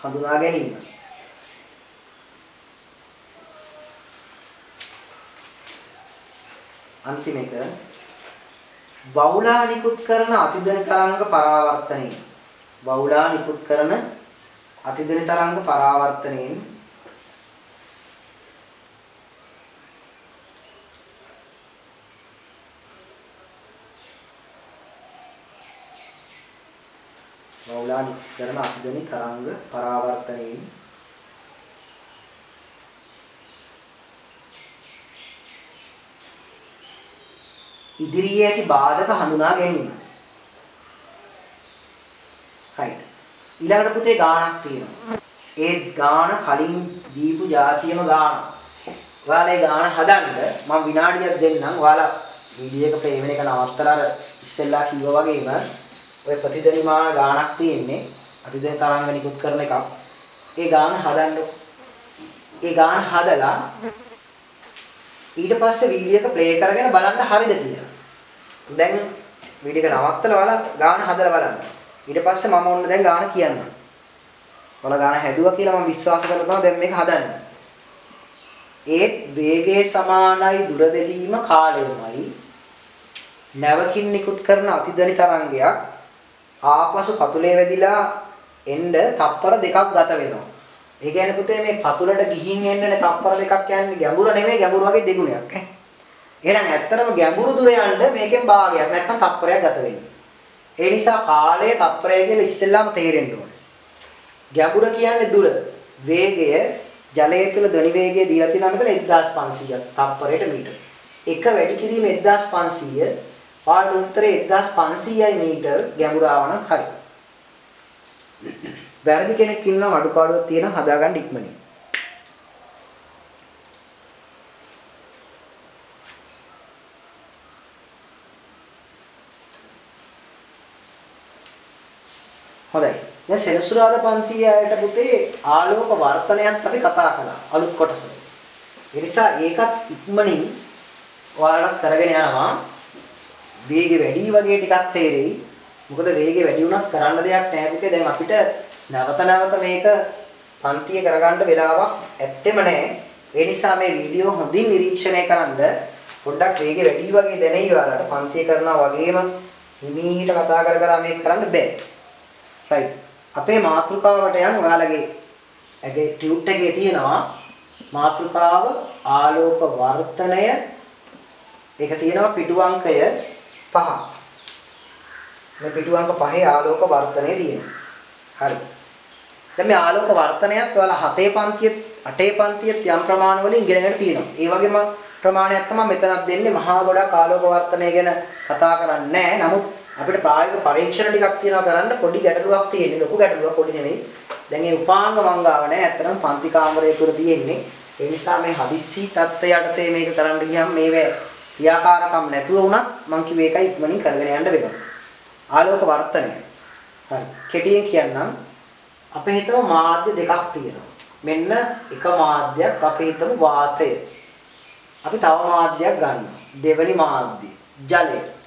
හඳුනා ගැනීම. අන්තිම එක වවුලා නිකුත් කරන අතිදෙන තරංග පරාවර්තනය වවුලා නිකුත් කරන අතිදෙන තරංග පරාවර්තනයෙන් මෞලානි කරන අතිදෙනි තරංග පරාවර්තනයෙන් ඉදිරියේ ඇති බාධක හඳුනා ගැනීම. right. ඊළඟට පුතේ ගාණක් තියෙනවා. ඒ ගාණ කලින් දීපු જાතියම ගාණ. ඔයාලා ඒ ගාණ හදන්න මම විනාඩියක් දෙන්නම්. ඔයාලා වීඩියෝ එක ප්ලේ වෙන එක නවත්තලා අර ඉස්සෙල්ලා කිව්වා වගේම ඔය ප්‍රතිදනිමාන ගාණක් තියෙන්නේ අතිදෙන තරංග නිකුත් කරන එකක්. ඒ ගාණ හදන්න ඒ ගාණ හදලා ඊට පස්සේ වීඩියෝ එක ප්ලේ කරගෙන බලන්න හරිද කියලා. දැන් වීඩියෝ එක නවත්තලා ඔයාලා ගාණ හදලා බලන්න. ඊට පස්සේ මම ඔන්න දැන් ගාණ කියන්නම්. ඔයාලා ගාණ හැදුවා කියලා මම විශ්වාස කරලා තමයි දැන් මේක හදන්නේ. ඒත් වේගයේ සමානයි දුර බෙදීම කාලයමයි නැවකින් නිකුත් කරන අතිදනි තරංගයක් ආපසු පතුලේ වැදිලා එන්න තප්පර දෙකක් ගත වෙනවා. ඒ කියන්නේ පුතේ මේ පතුලට ගිහින් එන්නනේ තප්පර දෙකක් යන්නේ ගැඹුර නෙමෙයි ගැඹුරු වගේ දෙගුණයක් ඈ. එහෙනම් ඇත්තටම ගැඹුරු දුර යන්න මේකෙන් භාගයක් නැත්නම් තප්පරයක් ගත වෙන්නේ. ඒ නිසා කාලය තප්පරය කියලා ඉස්සෙල්ලාම තේරෙන්න ඕනේ. ගැඹුර කියන්නේ දුර. වේගය ජලය තුළ ධ්වනි වේගය දීලා තියෙනවා මෙතන 1500ක් තප්පරයට මීටර. එක වැඩි කිරීම 1500 පාඩු උත්තරේ 1500යි මීටර ගැඹුර ආවනම් හරි. වැරදි කෙනෙක් ඉන්නවා අඩුපාඩුවක් තියෙන හදාගන්න ඉක්මනින්. හොඳයි. දැන් සෙනසුරාදා පන්තියේ අයට පුතේ ආලෝක වර්තනයත් අපි කතා කළා අලුත් කොටස. ඒ නිසා ඒකත් ඉක්මනින් ඔයාලට කරගෙන යනවා. වේගය වැඩි වගේ ටිකක් තේරෙයි. මොකද වේගය වැඩි වුණත් කරන්න දෙයක් නැහැ පුතේ. දැන් අපිට නැවත නැවත මේක පන්තිය කරගන්න වෙලාවක් ඇත්තෙම නැහැ. ඒ නිසා මේ වීඩියෝ හොඳින් නිරීක්ෂණය කරන්න පොඩ්ඩක් වේගය වැඩි වගේ දැනෙයි ඔයාලට. පන්තිය කරනවා වගේම හිමීහිට කතා කර කර මේක කරන්න බෑ. Right. අපේ මාතෘකාවට යන් ඔයාලගේ ඇගේ ටියුට් එකේ තියෙනවා මාතෘකාව ආලෝක වර්තනය ඒක තියෙනවා පිටු අංකය 5. මේ පිටු අංක 5 ආලෝක වර්තනය තියෙනවා. හරි. දැන් මේ ආලෝක වර්තනයත් ඔයාලා හතේ පන්තියෙත් අටේ පන්තියෙත් යම් ප්‍රමාණ වලින් ඉගෙනගෙන තියෙනවා. ඒ වගේම ප්‍රමාණයක් තමයි මෙතනත් දෙන්නේ මහා ගොඩක් ආලෝක වර්තනය ගැන කතා කරන්නේ නැහැ. නමුත් අපිට ප්‍රායෝගික පරීක්ෂණ ටිකක් තියෙනවා කරන්න පොඩි ගැටලුවක් තියෙන්නේ. ලොකු ගැටලුවක් පොඩි නෙමෙයි. දැන් ඒ උපාංග මංගාව නැහැ. ඇත්තටම පන්ති කාමරය තුර තියෙන්නේ. ඒ නිසා මේ හදිස්සි தත්ත්වය යටතේ මේක කරන්න ගියම මේවේ ක්‍රියාකාරකම් නැතුව වුණත් මං කිව්ව එකයි ඉක්මනින් කරගෙන යන්න වෙනවා. ආලෝක වර්තනය. හරි. කෙටියෙන් කියන්නම් අපේ හිතම මාධ්‍ය දෙකක් තියෙනවා. මෙන්න එක මාධ්‍යයක් අපේ හිතමු වාතය. අපි තව මාධ්‍යයක් ගන්නවා. දෙවනි මාධ්‍ය ජලය.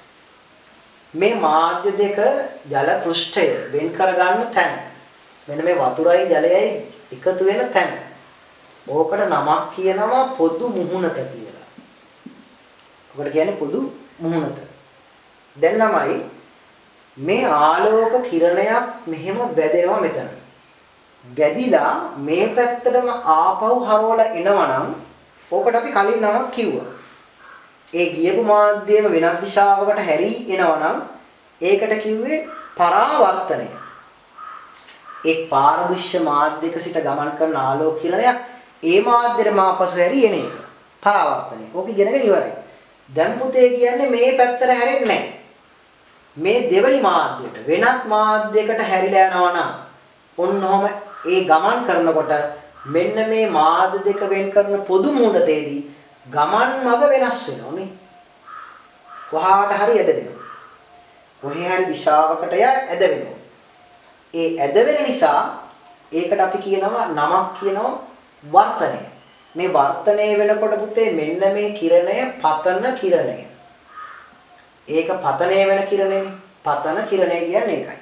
මේ මාධ්‍ය දෙක ජල පෘෂ්ඨය වෙන් කරගන්න තැන. මෙන්න මේ වතුරයි ජලයයි එකතු වෙන තැන. ඕකට නමක් කියනවා පොදු මුහුණත කියලා. ඔකට කියන්නේ පොදු මුහුණත. දැන් ළමයි මේ ආලෝක කිරණයක් මෙහෙම වැදෙනවා මෙතන. වැදිලා මේ පැත්තටම ආපහු හරවලා එනවනම් ඕකට අපි කලින් නමක් කිව්වා. ඒ ගියපු මාධ්‍යම වෙනත් දිශාවකට හැරී එනවනම් ඒකට කිව්වේ පරාවර්තනය. එක් පාරදෘශ්‍ය මාධ්‍යක සිට ගමන් කරන ආලෝක කිරණයක් ඒ මාධ්‍යෙට මාපසු හැරී එන එක. පරාවර්තනය. ඕක ඉගෙනගෙන ඉවරයි. දැන් පුතේ කියන්නේ මේ පැත්තට හැරෙන්නේ මේ දෙවනි මාධ්‍යයට වෙනත් මාධ්‍යයකට හැරිලා යනවා නම් ඔන්නෝම ඒ ගමන් කරනකොට මෙන්න මේ මාධ්‍ය දෙක වෙන් කරන පොදු මූලතේදී ගමන් මඟ වෙනස් වෙනවා නේ. කොහාට හරි ඇද වෙනවා. කොහේ හරි දිශාවකට ය ඇද වෙනවා. ඒ ඇද වෙන නිසා ඒකට අපි කියනවා නමක් කියනවා වර්තනය. මේ වර්තනය වෙනකොට පුතේ මෙන්න මේ කිරණය පතන කිරණය. ඒක පතනය වෙන කිරණයනේ. පතන කිරණය කියන්නේ ඒකයි.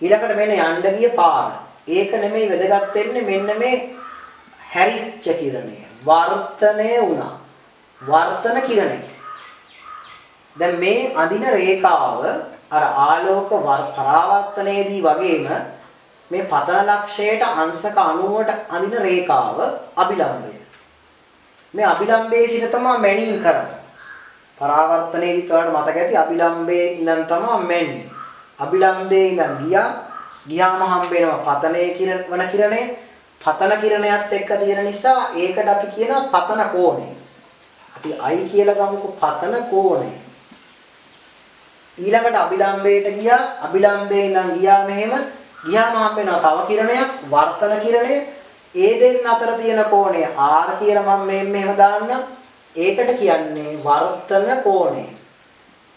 ඊළඟට මෙන්න යන්න ගිය පාර. ඒක නෙමෙයි වැදගත් වෙන්නේ මෙන්න මේ හැරිච්ච කිරණය. වර්තනය වුණා. වර්තන කිරණය. දැන් මේ අදින රේඛාව අර ආලෝක පරාවර්තනයේදී වගේම මේ පතන ලක්ෂයට අංශක 90ට අඳින රේඛාව අභිලම්බය. මේ අභිලම්බයේ සිට තමයි මැනීම් කරන්නේ. පරාවර්තනයේදීත් ඔයාලට මතක ඇති අභිලම්බයේ ඉඳන් තමයි මැන්නේ. අභිලම්බයේ ඉඳන් ගියා ගියාම හම්බ වෙනවා පතනයේ කිරණ වන කිරණය. පතන කිරණයත් එක්ක තියෙන නිසා ඒකට අපි කියනවා පතන කෝණය. අපි I කියලා ගමුකෝ පතන කෝණය. ඊළඟට අභිලම්බයට ගියා. අභිලම්බයේ ඉඳන් ගියා මෙහෙම. ගියාම හම්බ වෙනවා තව කිරණයක් වර්තන කිරණය. ඒ දෙන්න අතර තියෙන කෝණය R කියලා මම මේ මෙහෙම දාන්නම්. ඒකට කියන්නේ වර්තන කෝණය.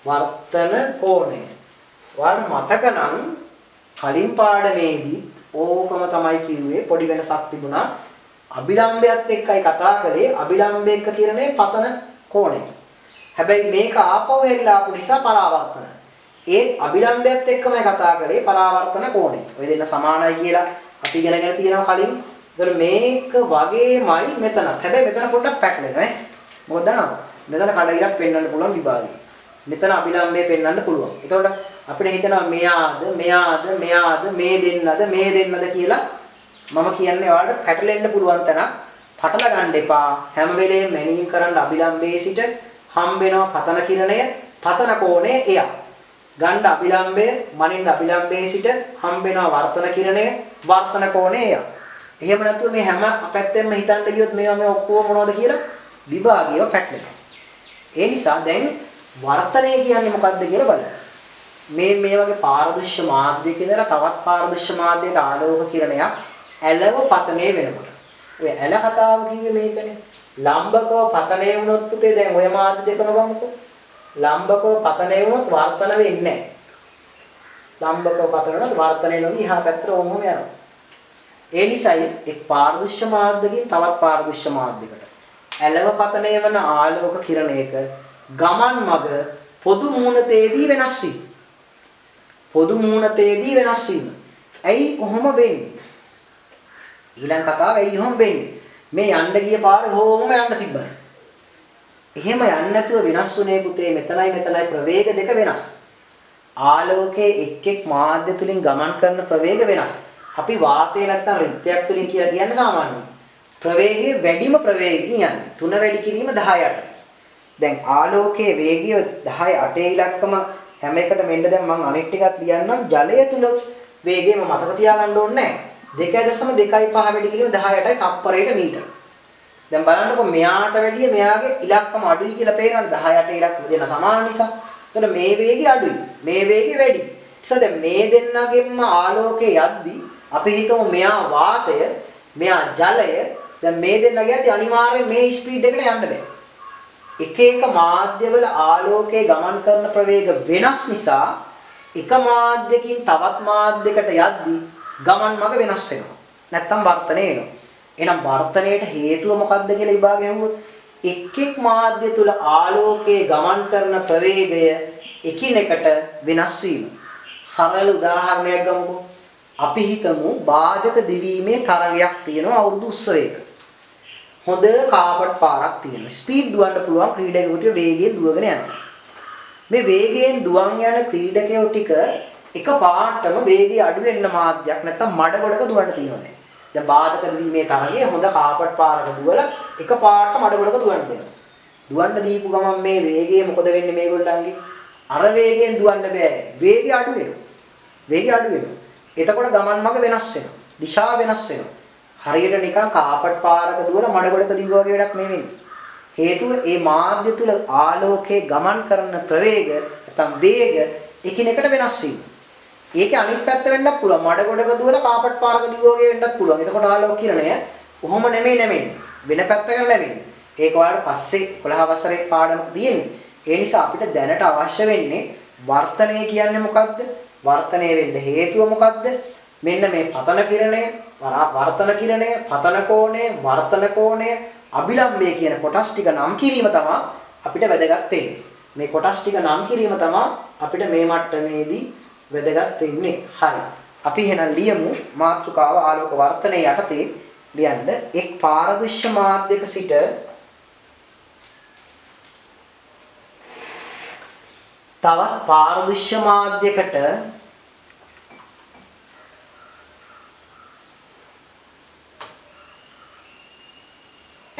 වර්තන කෝණය. ඔයාලට මතක නම් කලින් පාඩමේදී ඕකම තමයි කිව්වේ පොඩි වෙනසක් තිබුණා අභිලම්බයත් එක්කයි කතා කළේ අභිලම්බ එක්ක කිරණේ පතන කෝණය හැබැයි මේක ආපහු හැරිලා ආපු නිසා පරාවර්තන ඒ අභිලම්බයත් එක්කමයි කතා කරේ පරාවර්තන කෝණය. ඔය දෙන්න සමානයි කියලා අපි ඉගෙනගෙන තියෙනවා කලින්. ඒතර මේක වගේමයි මෙතනත්. හැබැයි මෙතන පොඩ්ඩක් පැටලෙනවා ඈ. මොකද දන්නවද? මෙතන කඩ ඉරක් පෙන්වන්න පුළුවන් විභාගය. මෙතන අභිලම්බය පෙන්වන්න පුළුවන්. එතකොට අපිට හිතෙනවා මෙයාද මෙයාද මෙයාද මේ දෙන්නද මේ දෙන්නද කියලා මම කියන්නේ ඔයාලට පැටලෙන්න පුළුවන් තරම් පටල ගන්න එපා. හැම වෙලේම මැනීම් කරන්න අභිලම්බයේ සිට හම්බ වෙනවා පතන කිරණය, පතන කෝණය එයා. ගණ්ඩ අභිලම්බය මනින්න අභිලම්බයේ සිට හම්බ වෙනවා වර්තන කිරණය වර්තන කෝණය එය. එහෙම නැතුව මේ හැම පැත්තෙන්ම හිතන්න ගියොත් මේවා මේ ඔක්කොම මොනවද කියලා විභාගීව පැටලෙනවා. ඒ නිසා දැන් වර්තනය කියන්නේ මොකක්ද කියලා බලන්න. මේ මේ වගේ පාරදෘශ්‍ය මාධ්‍යයක ඉඳලා තවත් පාරදෘශ්‍ය මාධ්‍යයක ආලෝක කිරණයක් ඇලව පතනේ වෙනකොට. ඔය ඇල කතාව කිව්වේ මේකනේ. ලම්බකව පතනේ වුණොත් පුතේ දැන් ඔය මාධ්‍ය දෙකම ගමුකෝ. ලම්බකව පතනය වුණොත් වර්තන වෙන්නේ නැහැ. ලම්බකව පතන වුණොත් වර්තනය නොවි එහා පැත්තට ඕමම යනවා. ඒ නිසායි එක් පාරදෘශ්‍ය මාධ්‍යකින් තවත් පාරදෘශ්‍ය මාධ්‍යයකට ඇලව පතනය වන ආලෝක කිරණයක ගමන් මග පොදු මූණතේදී වෙනස් වී. පොදු මූණතේදී වෙනස් වීම. ඇයි කොහොම වෙන්නේ? ඊළඟ කතාව ඇයි කොහොම වෙන්නේ? මේ යන්න ගිය පාරේ හොම යන්න තිබ්බනේ. එහෙම යන්නේ නැතුව වෙනස් වුණේ පුතේ මෙතනයි මෙතනයි ප්‍රවේග දෙක වෙනස්. ආලෝකයේ එක් එක් මාධ්‍ය තුලින් ගමන් කරන ප්‍රවේග වෙනස්. අපි වාතය නැත්තම් රිත්යක් තුලින් කියලා කියන්නේ සාමාන්‍යයෙන්. ප්‍රවේගයේ වැඩිම ප්‍රවේගකින් යන්නේ. 3 වැඩි කිරීම 18. දැන් ආලෝකයේ වේගය 10 8 ඉලක්කම හැම එකට මෙන්න දැන් මම අනිත් ටිකත් ලියන්නම්. ජලය තුල වේගය මම මතක තියාගන්න ඕනේ නැහැ. 2.25 වැඩි කිරීම 18යි තප්පරයට මීටර. දැන් බලන්නකො මෙයාට වැඩිය මෙයාගේ ඉලක්කම අඩුයි කියලා පේනවනේ 18 ඉලක්කම දෙන සමාන නිසා. එතකොට මේ වේගය අඩුයි. මේ වේගය වැඩි. නිසා දැන් මේ දෙන්නගෙන්ම ආලෝකය යද්දි අපි හිතමු මෙයා වාතය මෙයා ජලය. දැන් මේ දෙන්නගේ යද්දි අනිවාර්යයෙන් මේ ස්පීඩ් එකට යන්න බෑ. එක එක මාධ්‍යවල ආලෝකයේ ගමන් කරන ප්‍රවේග වෙනස් නිසා එක මාධ්‍යකින් තවත් මාධ්‍යයකට යද්දී ගමන් මඟ වෙනස් වෙනවා. නැත්තම් වර්තනය වෙනවා. එහෙනම් වර්තනයට හේතුව මොකක්ද කියලා විභාගය ඇහුවොත් එක් එක් මාධ්‍ය තුල ආලෝකයේ ගමන් කරන ප්‍රවේගය එකිනෙකට වෙනස් වීම. සරල උදාහරණයක් ගමුකෝ. අපි හිතමු බාධක දිවීමේ තරගයක් තියෙනවා අවුරුදු උත්සවයක. හොඳ කාපට් පාරක් තියෙනවා. ස්පීඩ් දුවන්න පුළුවන් ක්‍රීඩකයෙකුට වේගයෙන් දුවගෙන යනවා. මේ වේගයෙන් දුවන් යන ක්‍රීඩකයෝ ටික එක පාටම වේගය අඩු වෙන්න මාධ්‍යයක් නැත්තම් මඩ ගොඩක දුවන්න තියෙනවා දැන්. දැන් බාධක දීමේ තරගයේ හොඳ කාපට් පාරක දුවලා එක පාට මඩ ගොඩක දුවන්න දෙනවා. දුවන්න දීපු ගමන් මේ වේගය මොකද වෙන්නේ මේගොල්ලන්ගේ? අර වේගයෙන් දුවන්න බෑ. වේගය අඩු වෙනවා. වේගය අඩු වෙනවා. එතකොට ගමන් මඟ වෙනස් වෙනවා. දිශාව වෙනස් වෙනවා. හරියට නිකන් කාපට් පාරක දුවන මඩ ගොඩක දිග වගේ වැඩක් මේ වෙන්නේ. හේතුව ඒ මාධ්‍ය තුල ආලෝකයේ ගමන් කරන ප්‍රවේග නැත්නම් වේග එකිනෙකට වෙනස් වීම. ඒකේ අනිත් පැත්ත වෙන්නත් පුළුවන්. මඩ ගොඩක දුවලා කාපට් පාරක දිග වගේ වෙන්නත් පුළුවන්. එතකොට ආලෝක කිරණය කොහොම නෙමෙයි නෙමෙයි. වෙන පැත්තකට නෙමෙයි. ඒක ඔයාලට පස්සේ 11 වසරේ පාඩමක තියෙන්නේ. ඒ නිසා අපිට දැනට අවශ්‍ය වෙන්නේ වර්තනය කියන්නේ මොකද්ද? වර්තනය වෙන්න හේතුව මොකද්ද? මෙන්න මේ පතන කිරණය, වර්තන කිරණය, පතන කෝණය, වර්තන කෝණය, අභිලම්බය කියන කොටස් ටික නම් කිරීම තමයි අපිට වැදගත් මේ කොටස් ටික නම් කිරීම තමයි අපිට මේ මට්ටමේදී වැදගත් වෙන්නේ. හරි. අපි එහෙනම් ලියමු මාතෘකාව ආලෝක වර්තනයේ යටතේ ලියන්න එක් පාරදෘශ්‍ය මාධ්‍යක සිට තවත් පාරදෘශ්‍ය මාධ්‍යකට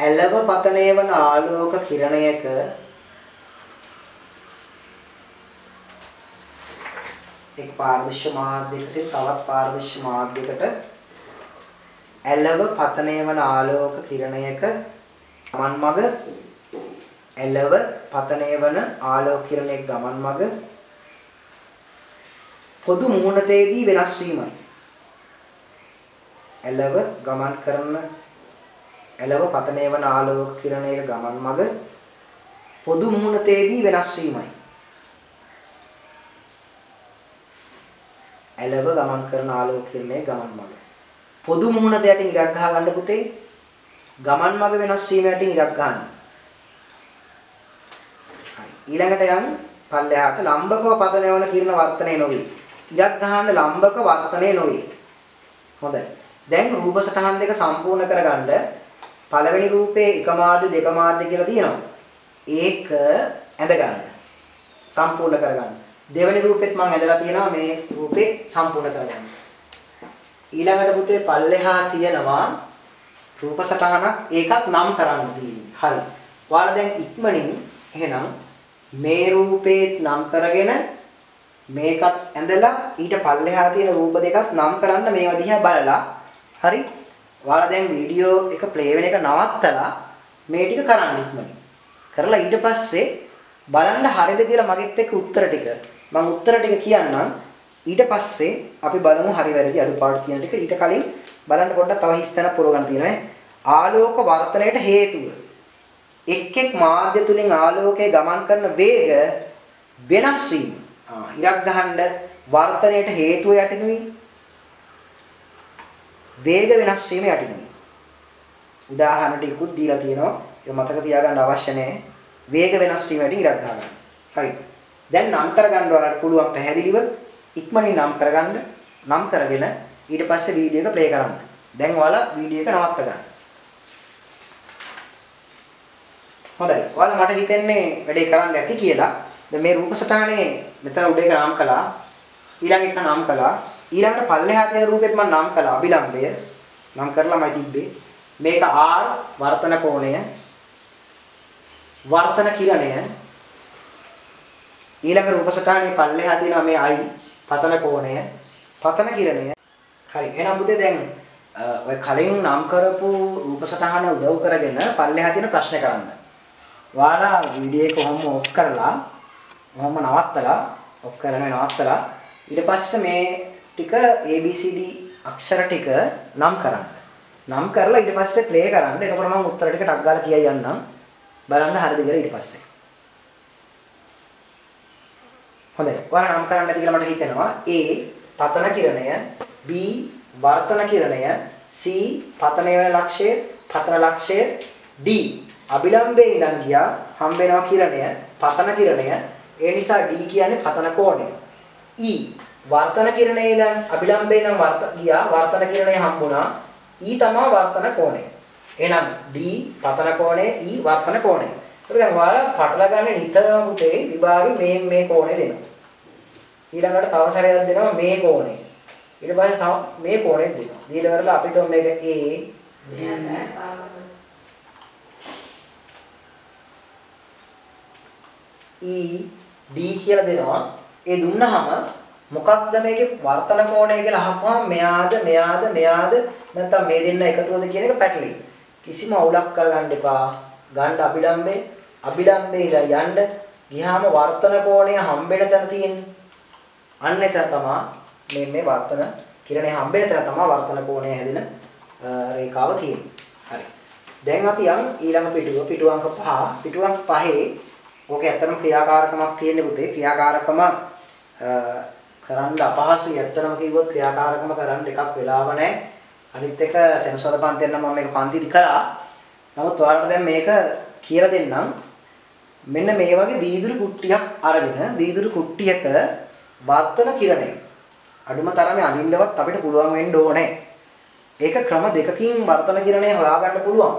ඇලව පතනය වන ආලෝක කිරණයක එක් පාරදෘශ්‍ය මාධ්‍යයක සිට තවත් පාරදෘශ්‍ය මාධ්‍යයකට ඇලව පතනය වන ආලෝක කිරණයක ගමන් මඟ ඇලව පතනය වන ආලෝක කිරණයක ගමන් මඟ පොදු මුහුණතේදී වෙනස් වීමයි. ඇලව ගමන් කරන එළව පතනය වන ආලෝක කිරණයක ගමන් මඟ පොදු මුහුණතේදී වෙනස් වීමයි. එළව ගමන් කරන ආලෝක කිරණයේ ගමන් මඟ. පොදු මුහුණත යටින් ඉරක් ගහ ගන්න පුතේ. ගමන් මඟ වෙනස් වීම යටින් ඉරක් ගන්න. ඊළඟට යන් පල්ලෙහාට ලම්බකව පතනය වන කිරණ වර්තනය නොවේ. ඉරක් ගහන්න ලම්බක වර්තනය නොවේ. හොඳයි. දැන් රූප සටහන් දෙක සම්පූර්ණ කරගන්න පළවෙනි රූපේ එක මාධ්‍ය දෙක මාධ්‍ය කියලා තියෙනවා. ඒක ඇඳ ගන්න. සම්පූර්ණ කරගන්න. දෙවෙනි රූපෙත් මම ඇඳලා තියෙනවා මේ රූපේ සම්පූර්ණ කරගන්න. ඊළඟට පුතේ පල්ලෙහා තියෙනවා රූප සටහනක් ඒකත් නම් කරන්න තියෙන්නේ. හරි. ඔයාලා දැන් ඉක්මනින් එහෙනම් මේ රූපේත් නම් කරගෙන මේකත් ඇඳලා ඊට පල්ලෙහා තියෙන රූප දෙකත් නම් කරන්න මේවා දිහා බලලා හරි ඔයාලා දැන් වීඩියෝ එක ප්ලේ වෙන එක නවත්තලා මේ ටික කරන්න ඉක්මනින්. කරලා ඊට පස්සේ බලන්න හරිද කියලා මගෙත් එක්ක උත්තර ටික මම උත්තර ටික කියන්නම්. ඊට පස්සේ අපි බලමු හරි වැරදි අඩුපාඩු තියෙන ටික. ඊට කලින් බලන්න පොඩ්ඩක් තව හිස්තැනක් පුරව ගන්න තියෙනවා ආලෝක වර්තනයට හේතුව. එක් එක් මාධ්‍ය තුලින් ආලෝකයේ ගමන් කරන වේග වෙනස් වීම. ආ ඉරක් ගහන්න වර්තනයට හේතුව යටිනුයි වේග වෙනස් වීම යටිනුයි. උදාහරණ ටිකකුත් දීලා තියෙනවා. ඒක මතක තියාගන්න අවශ්‍ය නැහැ. වේග වෙනස් වීම යටින් ඉරක් ගන්න. right. දැන් නම් කරගන්න ඔයාලට පුළුවන් පැහැදිලිව ඉක්මනින් නම් කරගන්න නම් කරගෙන ඊට පස්සේ වීඩියෝ එක ප්ලේ කරන්න. දැන් ඔයාලා වීඩියෝ එක නවත්ත ගන්න. හොඳයි. ඔයාලා මට හිතෙන්නේ වැඩේ කරන්න ඇති කියලා. දැන් මේ රූප සටහනේ මෙතන උඩ එක නම් කළා. ඊළඟ එක නම් කළා. ඊළඟට පල්ලෙහා තියෙන රූපෙත් මම නම් කළා. අභිලම්බය. නම් කරලාමයි තිබ්බේ. මේක R වර්තන කෝණය. වර්තන කිරණය. ඊළඟ රූප සටහනේ පල්ලෙහා තියෙනවා මේ I පතන කෝණය. පතන කිරණය. හරි. එහෙනම් පුතේ දැන් ඔය කලින් නම් කරපු රූප සටහන උදව් කරගෙන පල්ලෙහා තියෙන ප්‍රශ්න කරන්න. ඔයාලා වීඩියෝ එක කොහොම ඔෆ් කරලා කොහොම නවත්තලා ඔෆ් කරගෙන නවත්තලා ඊට පස්සේ මේ ටික ABCD අක්ෂර ටික නම් කරන්න. නම් කරලා ඊට පස්සේ ප්ලේ කරන්න. එතකොට මම උත්තර ටික ටක් ගාලා කියයි යන්නම්. බලන්න හරිද කියලා ඊට පස්සේ. හොඳයි. ඔයාලා නම් කරන්න ඇති කියලා මට හිතෙනවා. A පතන කිරණය, B වර්තන කිරණය, C පතන වෙන ලක්ෂය, පතන ලක්ෂය, D අභිලම්බේ ඉඳන් ගියා හම්බ වෙනවා කිරණය, පතන කිරණය. ඒ නිසා D කියන්නේ පතන කෝණය. E වර්තන කිරණේ ඉඳන් අභිලම්බේ ඉඳන් වර්ත ගියා වර්තන කිරණය හම්බුණා. E තමයි වර්තන කෝණය. එහෙනම් D පතන කෝණය, E වර්තන කෝණය. ඒක දැන් ඔයාලා පටල ගන්න නිතරම පුතේ විභාගේ මේ මේ කෝණය දෙනවා. ඊළඟට තව සැරයක් දෙනවා මේ කෝණය. ඊට පස්සේ තව මේ කෝණය දෙනවා. ඊළඟට අපිට මේක A E D කියලා දෙනවා. ඒ දුන්නාම මොකක්ද මේකේ වර්තන කෝණය කියලා අහපුවාම මෙයාද මෙයාද මෙයාද නැත්නම් මේ දෙන්න එකතුවද කියන එක පැටලෙයි. කිසිම අවුලක් කරගන්න එපා. ගන්න අභිලම්බේ අභිලම්බේ ඉඳලා යන්න ගියාම වර්තන කෝණය හම්බෙන්න තැන තියෙන්නේ. අන්න එතන තමයි මේ මේ වර්තන කිරණේ හම්බෙන්න තැන තමයි වර්තන කෝණය හැදෙන රේඛාව තියෙන්නේ. හරි. දැන් අපි යන් ඊළඟ පිටුව පිටු අංක 5 පිටු අංක 5 ඕකේ ඇත්තටම ක්‍රියාකාරකමක් තියෙන්නේ පුතේ. ක්‍රියාකාරකම කරන්න අපහසුයි. ඇත්තටම කිව්වොත් ක්‍රියාකාරකම කරන්න එකක් වෙලාව නැහැ. අනිත් එක සෙන්සර් පන්තියෙන් නම් මම මේක පන්තිදි කරා. නමුත් ඔයාලට දැන් මේක කියලා දෙන්නම්. මෙන්න මේ වගේ වීදුරු කුට්ටියක් අරගෙන වීදුරු කුට්ටියක වර්තන කිරණය අඩුම තරමේ අඳින්නවත් අපිට පුළුවන් වෙන්න ඕනේ. ඒක ක්‍රම දෙකකින් වර්තන කිරණය හොයාගන්න පුළුවන්.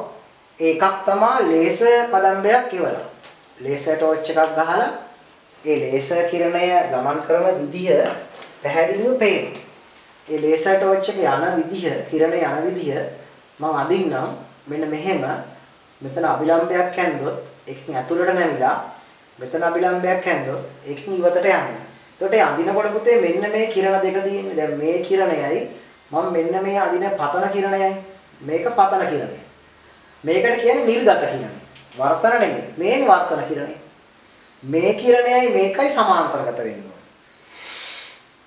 ඒකක් තමයි ලේසර් කදම්බයක් කියලා. ලේසර් ටෝච් එකක් ගහලා ඒ ලේසර් කිරණය ගමන් කරන විදිය පැහැදිලිව පේනවා. ඒ ලේසර් ටෝච් එක යන විදිය, කිරණ යන විදිය මම අඳින්නම් මෙන්න මෙහෙම මෙතන අභිලම්බයක් හැන්දොත් එකකින් ඇතුළට නැමිලා මෙතන අභිලම්බයක් හැන්දොත් එකකින් ඉවතට යන්නේ. එතකොට ඒ අඳිනකොට පුතේ මෙන්න මේ කිරණ දෙක තියෙන්නේ. දැන් මේ කිරණයයි මම මෙන්න මේ අඳින පතන කිරණයයි මේක පතන කිරණය. මේකට කියන්නේ නිර්ගත කිරණය. වර්තන නෙමෙයි. මේ වර්තන කිරණය. මේ කිරණයයි මේකයි සමාන්තරගත වෙන්න ඕනේ.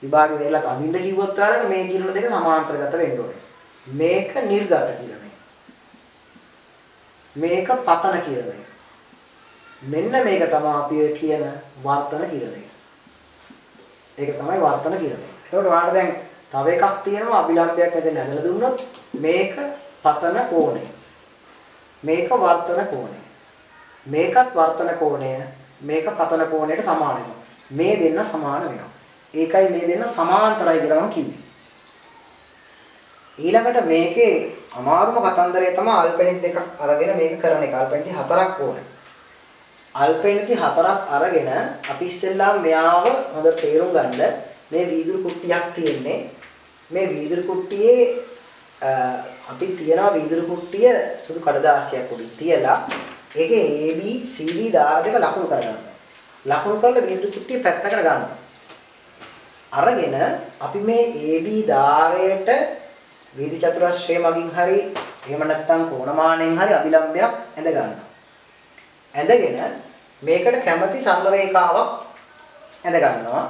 විභාගෙ වෙරළත් අඳින්න කිව්වොත් ඔයාලට මේ කිරණ දෙක සමාන්තරගත වෙන්න ඕනේ. මේක නිර්ගත කිරණය. මේක පතන කිරණය. මෙන්න මේක තමයි අපි කියන වර්තන කිරණය. ඒක තමයි වර්තන කිරණය. ඒකට ඔයාලට දැන් තව එකක් තියෙනවා අභිලම්භයක් මෙතන ඇදලා දුන්නොත් මේක පතන කෝණය. මේක වර්තන කෝණය. මේකත් වර්තන කෝණය මේක පතන කෝණයට සමාන මේ දෙන්න සමාන වෙනවා. ඒකයි මේ දෙන්න සමාන්තරයි කියලා මම කිව්වේ. ඊළඟට මේකේ අමාරුම කතන්දරය තමයි අල්පෙනිත් දෙකක් අරගෙන මේක කරන එක. අල්පෙනිත් හතරක් ඕනේ. අල්පෙනිත් හතරක් අරගෙන අපි ඉස්සෙල්ලාම මෙයාව හොඳට තේරුම් ගන්න මේ වීදුරු කුට්ටියක් තියෙන්නේ. මේ වීදුරු කුට්ටියේ අපි තියනවා වීදුරු කුට්ටිය සුදු කඩදාසියක් උඩින් තියලා ඒකේ A B C D දාර දෙක ලකුණු කරගන්නවා. ලකුණු කරලා වීදුරු කුට්ටිය පැත්තකට ගන්නවා. අරගෙන අපි මේ AB ධාරයට වීදි චතුරස්‍රය මගින් හරි එහෙම නැත්නම් කෝණමානෙන් හරි අභිලම්බයක් ඇඳ ගන්නවා. ඇඳගෙන මේකට කැමති සරල රේඛාවක් ඇඳ ගන්නවා.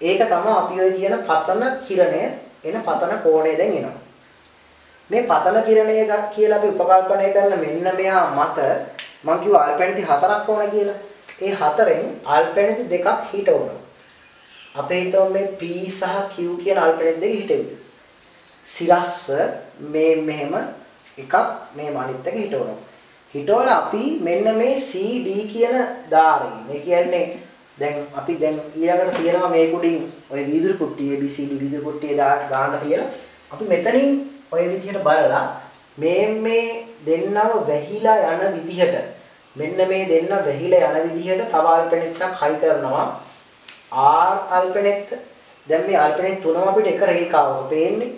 ඒක තමයි අපි ඔය කියන පතන කිරණය එන පතන කෝණය දැන් එනවා. මේ පතන කිරණය කියලා අපි උපකල්පනය කරන මෙන්න මෙයා මත මම කිව්වා අල්පැනිති හතරක් ඕන කියලා. ඒ හතරෙන් අල්පැනිති දෙකක් හිටවනවා. අපේ හිතමු මේ P සහ Q කියන අල්පැනිති දෙක හිටෙව්වා. සිරස්ව මේ මෙහෙම එකක් මේ මනිත් එක හිටවනවා. හිටවලා අපි මෙන්න මේ CD කියන ධාරය. මේ කියන්නේ දැන් අපි දැන් ඊළඟට තියෙනවා මේ කුඩින් ওই වීදුරු කුට්ටිය ABCD වීදුරු කුට්ටිය ගාන්න තියලා අපි මෙතනින් ওই විදිහට බලලා මේ මේ දෙන්නව වැහිලා යන විදිහට. මෙන්න මේ දෙන්න වැහිලා යන විදිහට තව අල්පෙනෙත්තක් හයි කරනවා. R අල්පෙනෙත්ත. දැන් මේ අල්පෙනෙත් තුනම අපිට එක රේඛාවක පේන්නේ.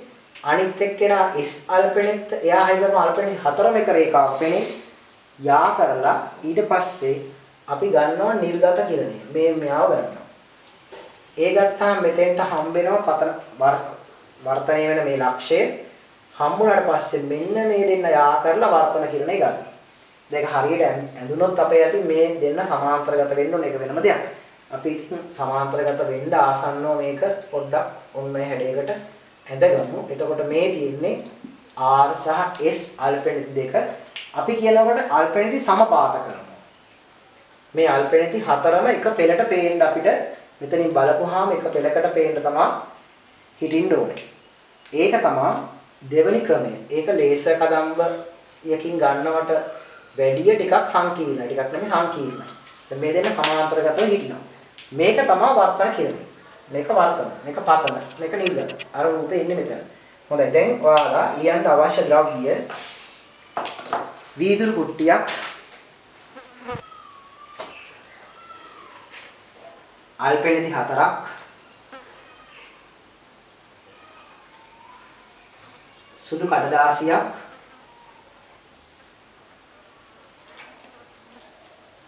අනිත් එක්කෙනා S අල්පෙනෙත්ත එයා හයි කරන අල්පෙනෙත් හතරම එක රේඛාවක පේන්නේ. යා කරලා ඊට පස්සේ අපි ගන්නවා නිර්ගත කිරණය. මේ මෙයාව ගන්නවා. ඒ ගත්තාම මෙතෙන්ට හම්බෙනවා පතන වර්තනය වෙන මේ ලක්ෂය. හම්බුනාට පස්සේ මෙන්න මේ දෙන්න යා කරලා වර්තන කිරණය ගන්නවා. දැන් හරියට ඇඳුනොත් අපේ ඇති මේ දෙන්න සමාන්තරගත වෙන්න ඕන එක වෙනම දෙයක්. අපි ඉතින් සමාන්තරගත වෙන්න ආසන්නව මේක පොඩ්ඩක් ඔන්න මේ හැඩයකට ඇඳගමු. එතකොට මේ තියෙන්නේ R සහ S අල්පෙනිති දෙක අපි කියනකොට අල්පෙනිති සමපාත කරනවා. මේ අල්පෙනති හතරම එක පෙළට පේන්න අපිට මෙතනින් බලපුවාම එක පෙළකට පේන්න තමයි හිටින්න ඕනේ. ඒක තමයි දෙවනි ක්‍රමය. ඒක ලේසර් කදම්බ යකින් ගන්නවට වැඩිය ටිකක් සංකීර්ණ. ටිකක් නෙමෙයි සංකීර්ණයි. දැන් මේ දෙන්න සමාන්තරගතව හිටිනවා. මේක තමයි වර්තන කියන්නේ. මේක වර්තන. මේක පතන. මේක නිර්ගත. අර රූපේ ඉන්නේ මෙතන. හොඳයි. දැන් ඔයාලා ලියන්න අවශ්‍ය ද්‍රව්‍ය වීදුරු කුට්ටියක් අල්පෙනිදි හතරක් සුදු කඩදාසියක්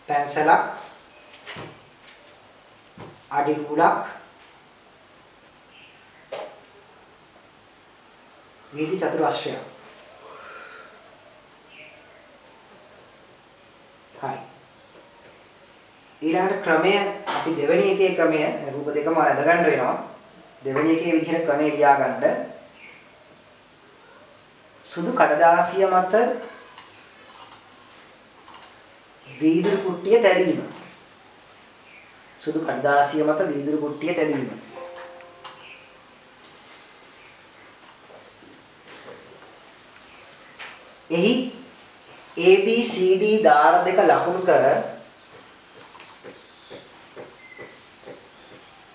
පැන්සලක් අඩි රුලක් වීදි චතුරස්‍රයක් හරි ඊළඟට ක්‍රමය අපි දෙවෙනි එකේ ක්‍රමය රූප දෙකම අඳ ගන්න වෙනවා. දෙවෙනි එකේ විදිහට ක්‍රමය ලියා ගන්න. සුදු කඩදාසිය මත වීදුරු කුට්ටිය තැබීම. සුදු කඩදාසිය මත වීදුරු කුට්ටිය තැබීම. එහි ABCD දාර දෙක ලකුණු කර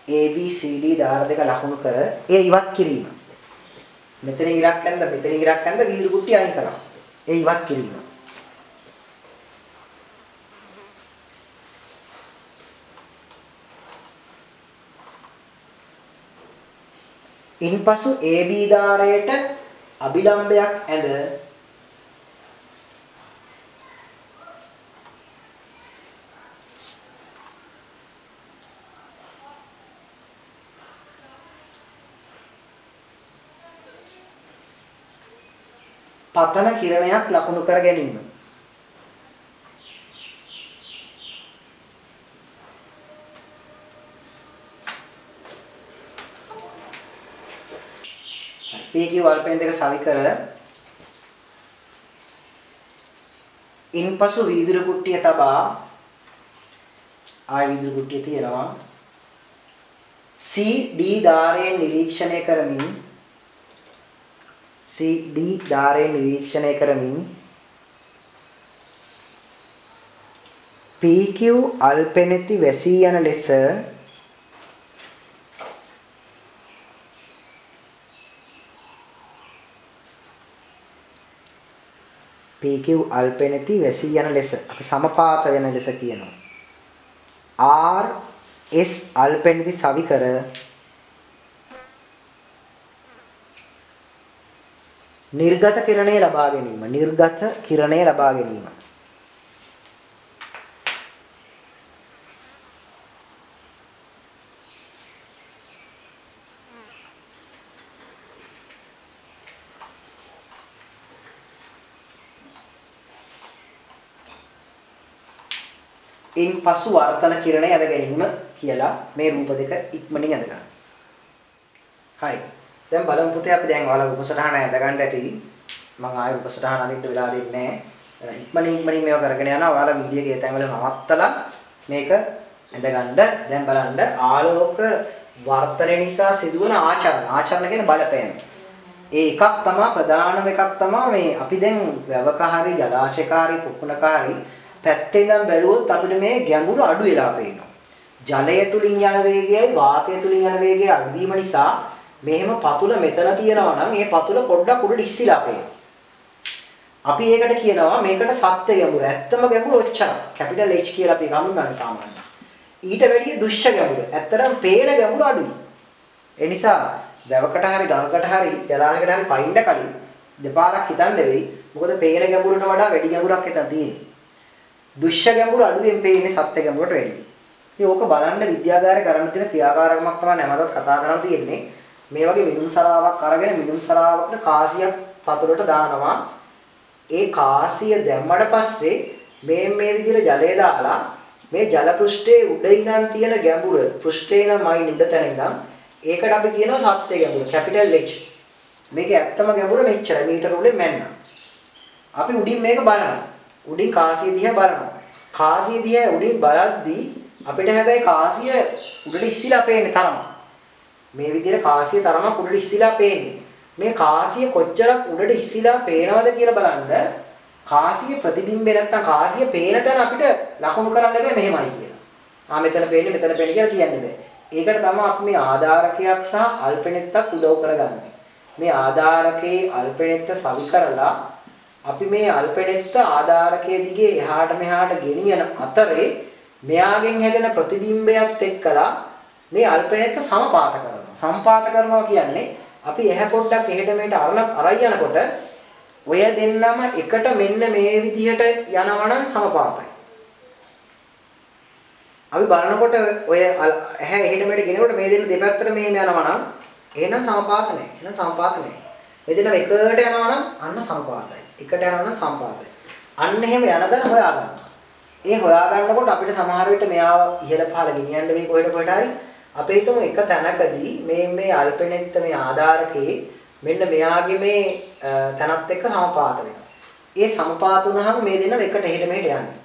ABCD දාර දෙක ලකුණු කර ඒ ඉවත් කිරීම. මෙතනින් ඉරක් ඇඳ මෙතනින් ඉරක් ඇඳ වීදුරු කුට්ටිය අයින් කරනවා. ඒ ඉවත් කිරීම. ඉන්පසු AB දාරයට අභිලම්බයක් ඇඳ පතන කිරණයක් ලකුණු කර ගැනීම. PQ වල්පෙන් දෙක සවි කර ඉන්පසු වීදුරු කුට්ටිය තබා ආය වීදුරු කුට්ටිය තියනවා C D ධාරයෙන් නිරීක්ෂණය කරමින් CD ධාරයෙන් නිරීක්ෂණය කරමින් PQ අල්පෙනති වැසී යන ලෙස PQ අල්පෙනති වැසී යන ලෙස අපි සමපාත වෙන ලෙස කියනවා. R S අල්පෙනති සවි නිර්ගත කිරණය ලබා ගැනීම නිර්ගත කිරණය ලබා ගැනීම ඉන් පසු වර්තන කිරණය ඇද ගැනීම කියලා මේ රූප දෙක ඉක්මනින් ඇද ගන්න. හරි. දැන් බලමු පුතේ අපි දැන් ඔයාලා උපසටහන ඇඳ ගන්න ඇති. මම ආයෙ උපසටහන අදින්න වෙලා දෙන්නේ නැහැ. ඉක්මනින් ඉක්මනින් මේවා කරගෙන යනවා. ඔයාලා වීඩියෝ එකේ තැන්වල නවත්තලා මේක ඇඳගන්න. දැන් බලන්න ආලෝක වර්තනය නිසා සිදුවන ආචරණ. ආචරණ කියන්නේ බලපෑම. ඒ එකක් තමයි ප්‍රධානම එකක් තමයි මේ අපි දැන් වැවක හරි ජලාශයක හරි පුකුණක හරි පැත්තේ ඉඳන් බැලුවොත් අපිට මේ ගැඹුරු අඩු වෙලා පේනවා. ජලය තුලින් යන වේගයයි වාතය තුලින් යන වේගය අඩුවීම නිසා මෙහෙම පතුල මෙතන තියෙනවා නම් ඒ පතුල පොඩ්ඩක් උඩට ඉස්සිලා පේනවා. අපි ඒකට කියනවා මේකට සත්‍ය ගැඹුර. ඇත්තම ගැඹුර ඔච්චර. කැපිටල් H කියලා අපි හඳුන්වන්නේ සාමාන්‍යයෙන්. ඊට වැඩිය දුෂ්‍ය ගැඹුර. ඇත්තටම පේන ගැඹුර අඩුයි. ඒ නිසා වැවකට හරි ගඟකට හරි ජලාශයකට හරි පයින්න කලින් දෙපාරක් හිතන්න වෙයි. මොකද පේන ගැඹුරට වඩා වැඩි ගැඹුරක් එතන තියෙන්නේ. දුෂ්‍ය ගැඹුර අඩුවෙන් පේන්නේ සත්‍ය ගැඹුරට වැඩියි. ඉතින් ඕක බලන්න විද්‍යාගාරේ කරන්න තියෙන ක්‍රියාකාරකමක් තමයි නැවතත් කතා කරන්න තියෙන්නේ. මේ වගේ මිදුම් සරාවක් අරගෙන මිදුම් සරාවකට කාසියක් පතුලට දානවා. ඒ කාසිය දැම්මට පස්සේ මේ මේ විදිහට ජලය දාලා මේ ජල පෘෂ්ඨයේ උඩ ඉඳන් තියෙන ගැඹුර පෘෂ්ඨේ නම් මයින් උඩ තැන ඉඳන් ඒකට අපි කියනවා සත්‍ය ගැඹුර කැපිටල් H. මේක ඇත්තම ගැඹුර මෙච්චර මීටර උඩේ මෙන්න. අපි උඩින් මේක බලනවා. උඩින් කාසිය දිහා බලනවා. කාසිය දිහා උඩින් බලද්දී අපිට හැබැයි කාසිය උඩට ඉස්සිලා පේන්නේ තරම. මේ විදිහට කාසිය තරමක් උඩට ඉස්සිලා පේන්නේ. මේ කාසිය කොච්චරක් උඩට ඉස්සිලා පේනවද කියලා බලන්න කාසිය ප්‍රතිබිම්බේ නැත්තම් කාසිය පේන තැන අපිට ලකුණු කරන්න බෑ මෙහෙමයි කියලා. ආ මෙතන පේන්නේ මෙතන පේන්නේ කියලා කියන්න බෑ. ඒකට තමයි අපි මේ ආධාරකයක් සහ අල්පෙනෙත්තක් උදව් කරගන්නේ. මේ ආධාරකයේ අල්පෙනෙත්ත සවි කරලා අපි මේ අල්පෙනෙත්ත ආධාරකයේ දිගේ එහාට මෙහාට ගෙනියන අතරේ මෙයාගෙන් හැදෙන ප්‍රතිබිම්බයත් එක්කලා මේ අල්පෙනෙත්ත සමපාත කරනවා. සම්පාත කරනවා කියන්නේ අපි එහැ පොඩ්ඩක් එහෙට මෙහෙට අරන අරයි යනකොට ඔය දෙන්නම එකට මෙන්න මේ විදිහට යනවනම් සමපාතයි. අපි බලනකොට ඔය ඇහැ එහෙට මෙහෙට ගෙනකොට මේ දෙන්න දෙපැත්තට මෙහෙම යනවා නම් එහෙනම් සමපාත නැහැ. එහෙනම් සමපාත නැහැ. මේ දෙන්නම එකට යනවා නම් අන්න සමපාතයි. එකට යනවා නම් සමපාතයි. අන්න එහෙම යන දන හොයාගන්න. ඒ හොයාගන්නකොට අපිට සමහර විට මෙයාව ඉහළ පහළ ගෙනියන්න වෙයි කොහෙට කොහෙට හරි. අපි හිතමු එක තැනකදී මේ මේ අල්පෙනෙත්ත මේ ආධාරකේ මෙන්න මෙයාගේ මේ තැනත් එක්ක සමපාත වෙනවා. ඒ සමපාත වුණාම මේ දෙන්නම එකට එහෙට මෙහෙට යන්නේ.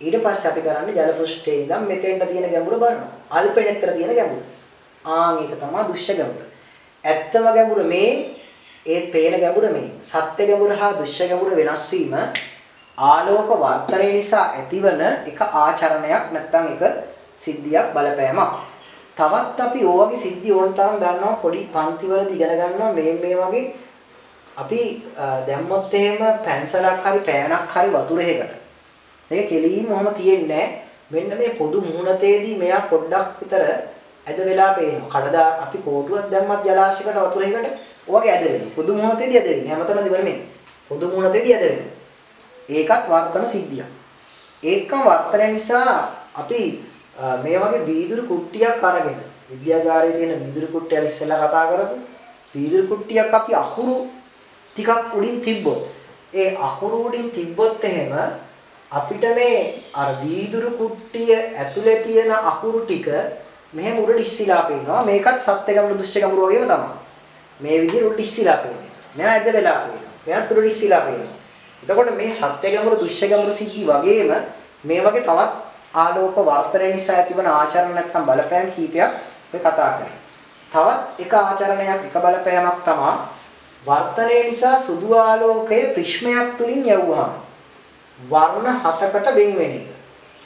ඊට පස්සේ අපි කරන්නේ ජල පෘෂ්ඨයේ ඉඳන් මෙතෙන්ට තියෙන ගැඹුර බලනවා. අල්පෙනෙත්තර තියෙන ගැඹුර. ආන් ඒක තමයි දුෂ්‍ය ගැඹුර. ඇත්තම ගැඹුර මේ ඒ පේන ගැඹුර මේ. සත්‍ය ගැඹුර හා දුෂ්‍ය ගැඹුර වෙනස් වීම ආලෝක වර්තනය නිසා ඇතිවන එක ආචරණයක් නැත්නම් එක සිද්ධියක් බලපෑමක්. තවත් අපි ඕවගේ සිද්ධි ඕන තරම් දන්නවා පොඩි පන්තිවලදී ඉගෙන ගන්නවා මේ මේ වගේ අපි දැම්මොත් එහෙම පැන්සලක් හරි පෑනක් හරි වතුරේකට මේක කෙලින්ම ඔහම තියෙන්නේ මෙන්න මේ පොදු මුහුණතේදී මෙයා පොඩ්ඩක් විතර ඇද වෙලා පේනවා. කඩදා අපි කෝටුවක් දැම්මත් ජලාශයකට වතුරේකට ඔයගේ ඇද වෙනවා. පොදු මුහුණතේදී ඇද වෙන්නේ. හැමතැනම නෙමෙයි. පොදු මුහුණතේදී ඇද වෙනවා. ඒකත් වර්තන සිද්ධියක්. ඒකම වර්තන නිසා අපි මේ වගේ වීදුරු කුට්ටියක් අරගෙන විද්‍යාගාරයේ තියෙන වීදුරු කුට්ටිය ඉස්සෙල්ලා කතා කරපු වීදුරු කුට්ටියක් අපි අකුරු ටිකක් උඩින් තිබ්බොත් ඒ අකුරු උඩින් තිබ්බොත් එහෙම අපිට මේ අර වීදුරු කුට්ටිය ඇතුලේ තියෙන අකුරු ටික මෙහෙම උඩට ඉස්සිලා පේනවා. මේකත් සත්‍ය ගමන දුෂ්ට ගමන වගේම තමයි. මේ විදිහට උඩට ඉස්සිලා පේනවා. මෙයා ඇද වෙලා පේනවා. මෙයාත් උඩට ඉස්සිලා පේනවා. එතකොට මේ සත්‍ය ගමන දුෂ්ට ගමන සිද්ධි වගේම මේ වගේ තවත් ආලෝක වර්තනය නිසා ඇතිවන ආචරණ නැත්තම් බලපෑම් කීපයක් අපි කතා කරේ. තවත් එක ආචරණයක් එක බලපෑමක් තමයි වර්තනය නිසා සුදු ආලෝකයේ ප්‍රිස්මයක් තුලින් යවුවාම වර්ණ හතකට වෙන් වෙන එක.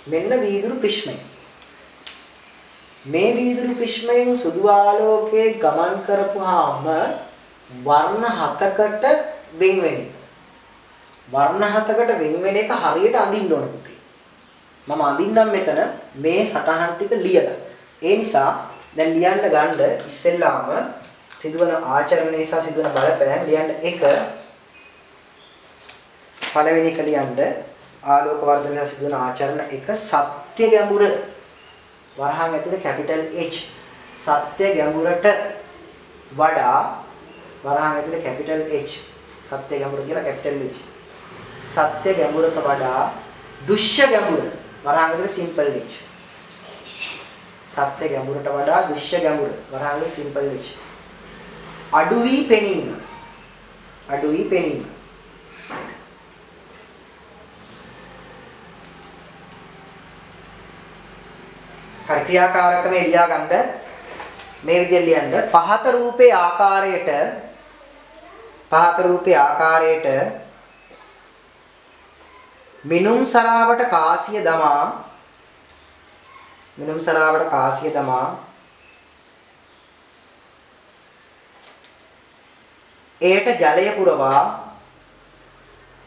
මෙන්න වීදුරු ප්‍රිස්මය. මේ වීදුරු ප්‍රිස්මයෙන් සුදු ආලෝකයේ ගමන් කරපුවාම වර්ණ හතකට වෙන් වෙන එක. වර්ණ හතකට වෙන් වෙන එක හරියට අඳින්න ඕන පුතේ. මම අඳින්නම් මෙතන මේ සටහන් ටික ලියලා. ඒ නිසා දැන් ලියන්න ගන්න ඉස්සෙල්ලාම සිදුවන ආචරණ නිසා සිදුවන බලපෑම් ලියන්න එක පළවෙනි එක ලියන්න ආලෝක වර්ධනය සිදුවන ආචරණ එක සත්‍ය ගැඹුර. වරහන් ඇතුලේ කැපිටල් H. සත්‍ය ගැඹුරට වඩා වරහන් ඇතුලේ කැපිටල් H. සත්‍ය ගැඹුර කියලා කැපිටල් H. සත්‍ය ගැඹුරට වඩා දුෂ්‍ය ගැඹුර. වරහන් ඇතුලේ සිම්පල් H සත්‍ය ගැඹුරට වඩා දුෂ්‍ය ගැඹුර වරහන් ඇතුලේ සිම්පල් H අඩු වී පෙනීම. අඩු වී පෙනීම. හරි ක්‍රියාකාරකම එලියා ගන්න. මේ විදිහට ලියන්න. පහත රූපේ ආකාරයට පහත රූපේ ආකාරයට මිනුම් සරාවට කාසිය දමා මිනුම් සලාවට කාසිය තමා එයට ජලය පුරවා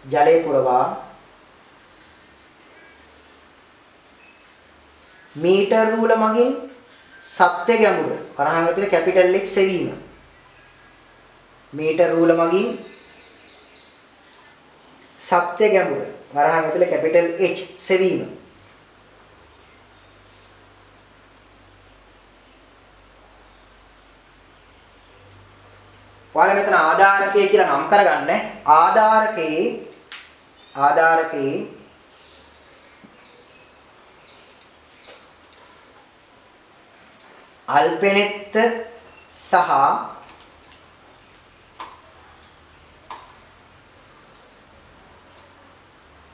ජලය පුරවා මීටර් රූල මගින් සත්‍ය ගැඹුර වරහන් ඇතුලේ කැපිටල් X සෙවීම. මීටර් රූල මගින් සත්‍ය ගැඹුර. වරහන් ඇතුලේ කැපිටල් H සෙවීම. ඔයාලා මෙතන ආධාරකය කියලා නම් කරගන්න. ආධාරකේ ආධාරකේ අල්පෙනෙත්ත සහ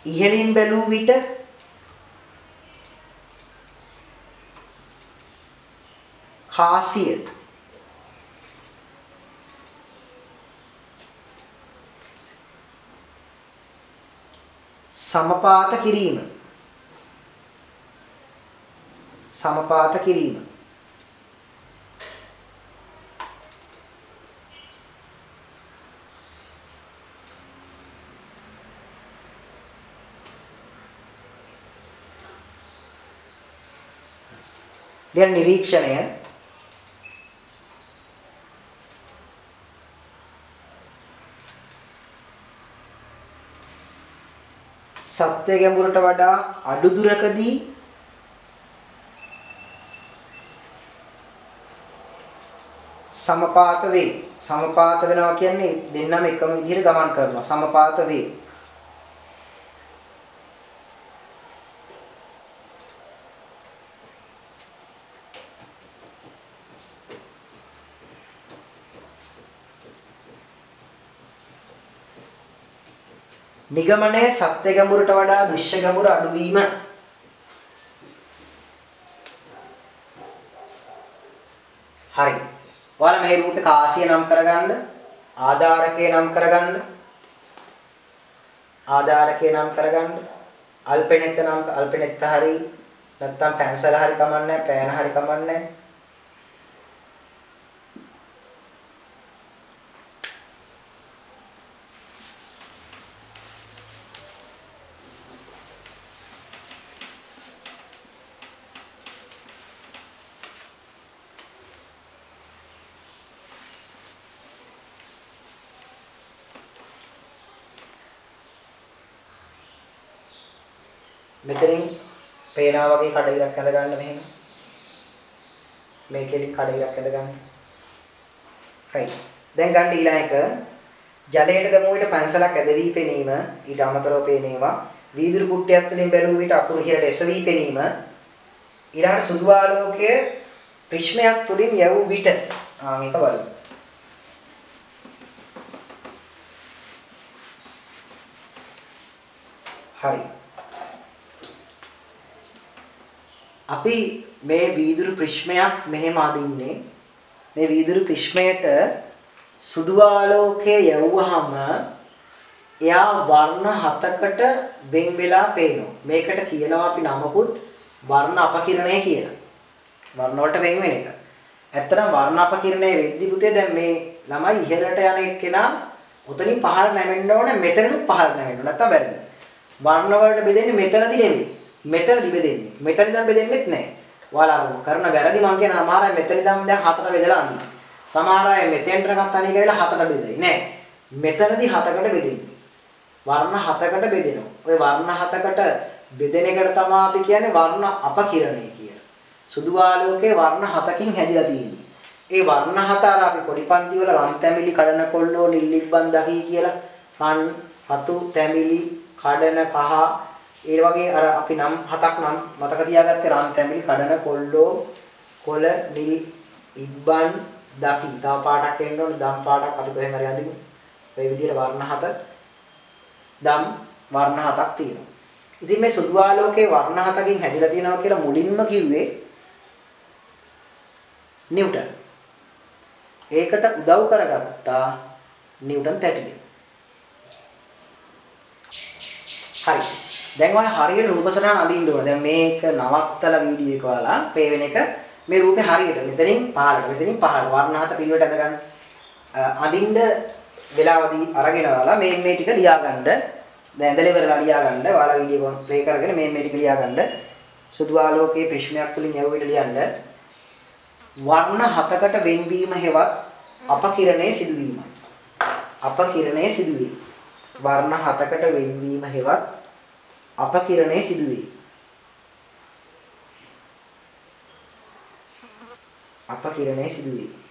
ඉහළින් බැලූ විට කාසිය සමපාත කිරීම. සමපාත කිරීම. දැන් නිරීක්ෂණය සත්‍ය ගැඹුරට වඩා අඩු දුරකදී සමපාත වේ. සමපාත වෙනවා කියන්නේ දෙන්නම එකම විදිහට ගමන් කරනවා. සමපාත වේ. නිගමනයේ සත්‍ය ගැඹුරට වඩා දෘශ්‍ය ගැඹුර අඩුවීම හරි. ඔයාලා මේ රූපේ කාසිය නම් කරගන්න ආධාරකේ නම් කරගන්න ආධාරකේ නම් කරගන්න අල්පෙනෙත්ත නම් අල්පෙනෙත්ත හරි නැත්තම් පැන්සල හරි කමන්නේ පෑන හරි කමන්නේ මෙතනින් පේනා වගේ කඩිරක් ඇඳ ගන්න මෙහෙම. මේකෙදි කඩිරක් ඇඳ ගන්න. right. දැන් ගන්න ඊළඟ එක ජලයට දමු විට පැන්සලක් ඇදවි පෙනීම ඊට අමතරව පේනේවා වීදුරු කුට්ටියක් තුළින් බැලුව විට අකුරු ඉහළට එසවි පෙනීම ඊළඟට සුදු ආලෝකය ප්‍රිස්මයක් තුළින් යවූ විට ආ මේක බලමු හරි අපි මේ වීදුරු ප්‍රිස්මයක් මෙහෙම අදින්නේ මේ වීදුරු ප්‍රිස්මයට සුදු ආලෝකය යවුවාම එයා වර්ණ හතකට වෙන් වෙලා පේනවා. මේකට කියනවා අපි නමකුත් වර්ණ අපකිරණය කියලා. වර්ණ වලට වෙන් වෙන එක. ඇත්තටම වර්ණ අපකිරණය වෙද්දි පුතේ දැන් මේ ළමයි ඉහළට යන එක්කෙනා උතනින් පහළ නැවෙන්න ඕනේ මෙතනනුත් පහළ නැවෙන්න ඕනේ නැත්තම් වැරදි. වර්ණ වලට බෙදෙන්නේ මෙතනදි නෙවෙයි. මෙතනදි බෙදෙන්නේ. මෙතන ඉඳන් බෙදෙන්නෙත් නැහැ. ඔයාලා කරන වැරදි මං කියන සමහර අය මෙතන ඉඳන් දැන් හතට බෙදලා අඳිනවා. සමහර අය මෙතෙන්ට ගත්ත අනික වෙලා හතට බෙදයි නෑ. මෙතනදී හතකට බෙදෙන්නේ. වර්ණ හතකට බෙදෙනවා. ওই වර්ණ හතකට බෙදෙන එකට තමයි අපි කියන්නේ වර්ණ අපකිරණය කියලා. සුදු ආලෝකයේ වර්ණ හතකින් හැදිලා තියෙන්නේ. ඒ වර්ණ හත අර අපි පොඩි පන්ති වල රන් තැමිලි කඩන කොල්ලෝ නිල්ලිබ්බන් දහි කියලා රන් හතු තැමිලි කඩන කහ ඒ වගේ අර අපි නම් හතක් නම් මතක තියාගත්තේ රන් තැමිලි කඩන කොල්ලෝ කොළ නිල් ඉබ්බන් දකි තව පාටක් එන්න ඕනේ දම් පාටක් අපි කොහෙන් හරි අඳිමු. ඒ විදිහට වර්ණ හත දම් වර්ණ හතක් තියෙනවා. ඉතින් මේ සුදු ආලෝකයේ වර්ණ හතකින් හැදිලා තියෙනවා කියලා මුලින්ම කිව්වේ නිව්ටන්. ඒකට උදව් කරගත්තා නිව්ටන් තැටිය. හරි. දැන් ඔයාලා හරියට රූප සටහන අඳින්න ඕන. දැන් මේක නවත්තලා වීඩියෝ එක ඔයාලා ප්ලේ වෙන එක මේ රූපේ හරියට මෙතනින් පහළට මෙතනින් පහළට වර්ණ හත පිළිවෙලට ඇඳ ගන්න. අඳින්න වෙලාවදී අරගෙන ඔයාලා මේ මේ ටික ලියා ගන්න. දැන් ඇඳලා ඉවරලා ලියා ගන්න. ඔයාලා වීඩියෝ එක ප්ලේ කරගෙන මේ මේ ටික ලියා ගන්න. සුදු ආලෝකයේ ප්‍රිස්මයක් තුලින් යවුවට ලියන්න. වර්ණ හතකට වෙන්වීම හේවත් අපකිරණයේ සිදුවීමයි. අපකිරණයේ සිදුවේ. වර්ණ හතකට වෙන්වීම හේවත් අපකිරණයේ සිදුවේ. අපකිරණයේ සිදුවේ.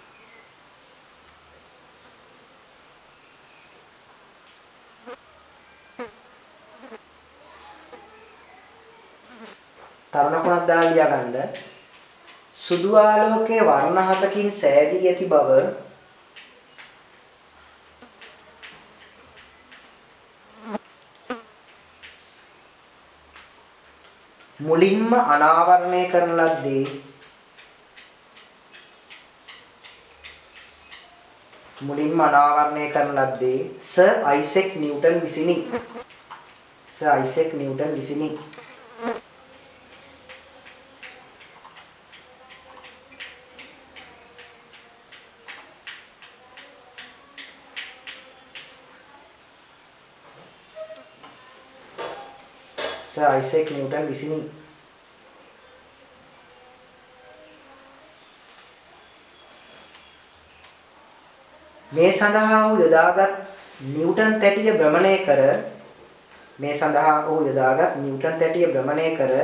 තරුණ කුණක් දාලා ලියා ගන්න සුදු ආලෝකයේ වර්ණ හතකින් සෑදී ඇති බව මුලින්ම අනාවරණය කරන ලද්දේ මුලින්ම අනාවරණය කරන ලද්දේ සර් අයිසෙක් නිව්ටන් විසිනි. සර් අයිසෙක් නිව්ටන් විසිනි. සර් අයිසෙක් නිව්ටන් විසිනි. මේ සඳහා වූ යොදාගත් නිව්ටන් තැටිය භ්‍රමණය කර මේ සඳහා වූ යොදාගත් නිව්ටන් තැටිය භ්‍රමණය කර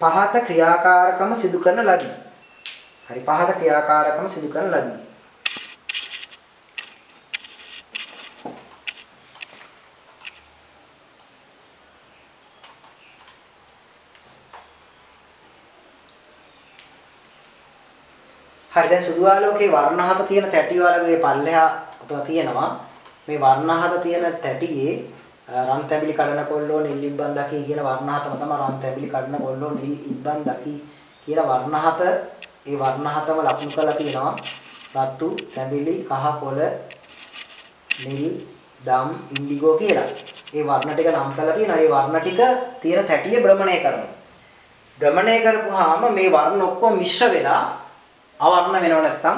පහත ක්‍රියාකාරකම සිදු කරන ලදී. හරි පහත ක්‍රියාකාරකම සිදු කරන ලදී. හරි දැන් සුදු ආලෝකයේ වර්ණ හත තියෙන තැටි වලගේ පල්ලෙහා උතන තියෙනවා මේ වර්ණ හත තියෙන තැටියේ රන් තැඹිලි කඩන කොල්ලෝ නිල් ඉබ්බන් දකි කියන වර්ණ හතම තමයි රන් තැඹිලි කඩන කොල්ලෝ නිල් ඉබ්බන් දකි කියලා වර්ණ හත ඒ වර්ණ හතම ලකුණු කරලා තියෙනවා රතු තැඹිලි කහ කොළ නිල් දම් ඉන්ඩිගෝ කියලා. ඒ වර්ණ ටික නම් කරලා තියෙනවා. ඒ වර්ණ ටික තියෙන තැටිය භ්‍රමණය කරනවා. භ්‍රමණය කරපුවාම මේ වර්ණ ඔක්කොම මිශ්‍ර වෙලා අවර්ණ වෙනව නැත්තම්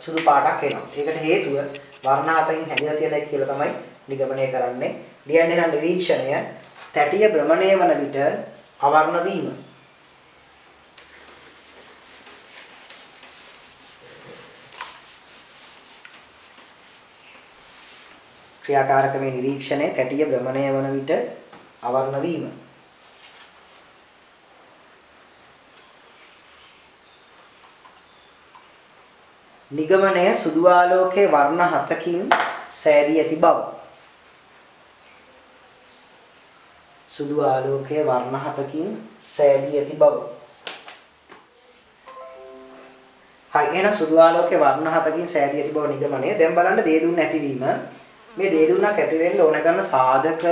සුදු පාටක් එනවා. ඒකට හේතුව වර්ණ හතකින් හැදිලා තියෙන එක කියලා තමයි නිගමනය කරන්නේ. ලියන්නේ නම් නිරීක්ෂණය තැටිය භ්‍රමණය වන විට අවර්ණ වීම. ක්‍රියාකාරකමේ නිරීක්ෂණය තැටිය භ්‍රමණය වන විට අවර්ණ වීම. නිගමනය සුදු ආලෝකයේ වර්ණ හතකින් සෑදී ඇති බව. සුදු ආලෝකයේ වර්ණ හතකින් සෑදී ඇති බව. හරි එහෙනම් සුදු ආලෝකයේ වර්ණ හතකින් සෑදී ඇති බව නිගමනය. දැන් බලන්න දේ දුන්න ඇතිවීම. මේ දේ දුන්නක් ඇති වෙන්න ඕන කරන සාධක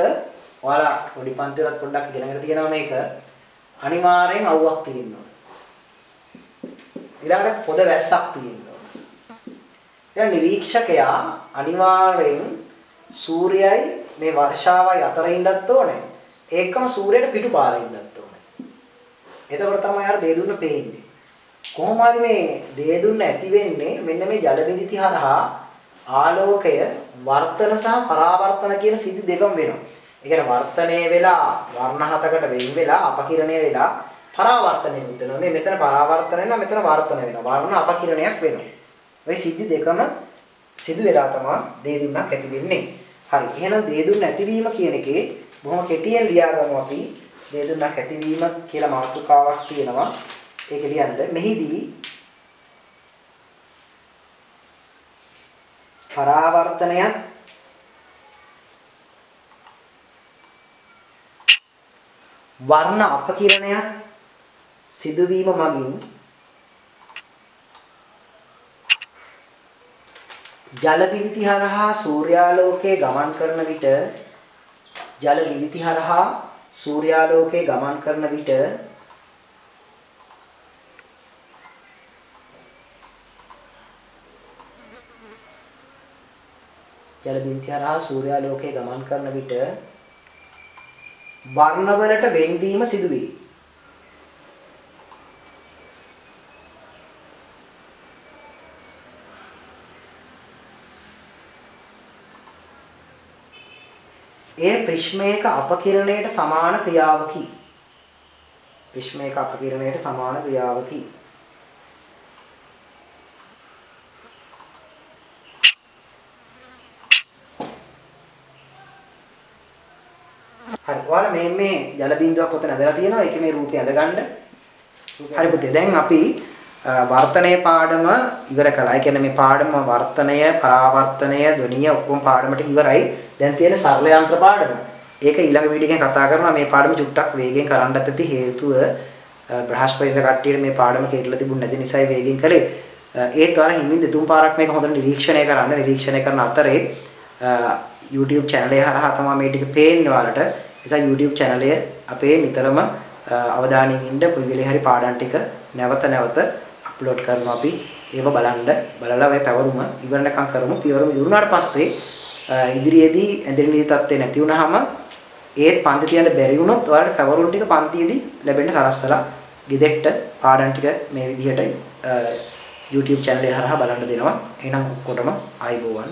ඔයාලා පොඩි පන්තිවලත් පොඩ්ඩක් ඉගෙනගෙන තියෙනවා මේක. අනිවාර්යෙන් අවුවක් තියෙනවා. ඊළඟට පොද වැස්සක් තියෙනවා. එහෙනම් නිරීක්ෂකයා අනිවාර්යෙන් සූර්යයයි මේ වර්ෂාවයි අතර ඉන්නත් ඕනේ. ඒකම සූර්යයට පිටුපාර ඉන්නත් ඕනේ. එතකොට තමයි අර දේ දුන්න පේන්නේ. කොහොම හරි මේ දේ දුන්න ඇති වෙන්නේ මෙන්න මේ ජල විදිති හරහා ආලෝකය වර්තන සහ පරාවර්තන කියන සිද්ධි දෙකම වෙනවා. ඒ කියන්නේ වර්තනය වෙලා වර්ණ හතකට වෙන් වෙලා අපකිරණය වෙලා පරාවර්තනය වෙනවා. මේ මෙතන පරාවර්තනය නම් මෙතන වර්තන වෙනවා. වර්ණ අපකිරණයක් වෙනවා. ওই සිද්ධි දෙකම සිදු වෙලා තමයි දේ දුන්නක් ඇති වෙන්නේ. හරි. එහෙනම් දේ දුන්න ඇතිවීම කියන එකේ බොහොම කෙටියෙන් ලියාගමු අපි දේ දුන්නක් ඇතිවීම කියලා මාතෘකාවක් තියෙනවා. ඒක ලියන්න. මෙහිදී පරාවර්තනයත් වර්ණ අපකිරණයත් සිදුවීම මගින් ජල බිඳිති හරහා සූර්යාලෝකයේ ගමන් කරන විට ජල බිඳිති හරහා සූර්යාලෝකයේ ගමන් කරන විට ජල බිඳිති හරහා සූර්යාලෝකයේ ගමන් කරන විට වර්ණවලට වෙන්වීම සිදු වේ. ඒ ප්‍රිශ්මයක අපකිරණයට සමාන ක්‍රියාවකි. ප්‍රිශ්මයක අපකිරණයට සමාන ක්‍රියාවකි. හරි. ඔයාලා මේ මේ ජල බිඳුවක් ඔතන ඇදලා තියෙනවා. ඒකේ මේ රූපය ඇදගන්න. හරි පුතේ. දැන් අපි වර්තනයේ පාඩම ඉවර කළා. ඒ කියන්නේ මේ පාඩම වර්තනය, පරාවර්තනය, ධ්වනිය ඔක්කොම පාඩමට ඉවරයි. දැන් තියෙන සරල යන්ත්‍ර පාඩම. ඒක ඊළඟ වීඩියෝ එකෙන් කතා කරනවා මේ පාඩම චුට්ටක් වේගෙන් කරන්නත් ඇති හේතුව බ්‍රහස්පතින්ද කට්ටියට මේ පාඩම කෙරලා තිබුණ නැති නිසායි වේගෙන් කළේ. ඒත් ඔයාලා හිමින් දෙතුන් පාරක් මේක හොඳට නිරීක්ෂණය කරන්න. නිරීක්ෂණය කරන අතරේ YouTube channel එක හරහා තමයි මේ ටික පේන්නේ ඔයාලට. නිසා YouTube channel එක අපේ නිතරම අවධානයෙන් ඉන්න කොයි වෙලේ හරි පාඩම් ටික නැවත නැවත අප්ලෝඩ් කරනවා අපි. ඒව බලන්න බලලා ඔය පැවරුම ඉවරනකම් කරමු. පියවරම ඉවරුනාට පස්සේ ඉදිරියේදී ඇඳෙන නීති තත්ත්වේ නැති වුනහම ඒත් පන්ති තියන්න බැරි වුණොත් ඔයාලට පැවරුම් ටික පන්තියේදී ලැබෙන්න සලස්සලා ගෙදෙට්ට පාඩම් ටික මේ විදිහට YouTube channel එක හරහා බලන්න දෙනවා. එහෙනම් ඔක්කොටම ආයිබෝවන්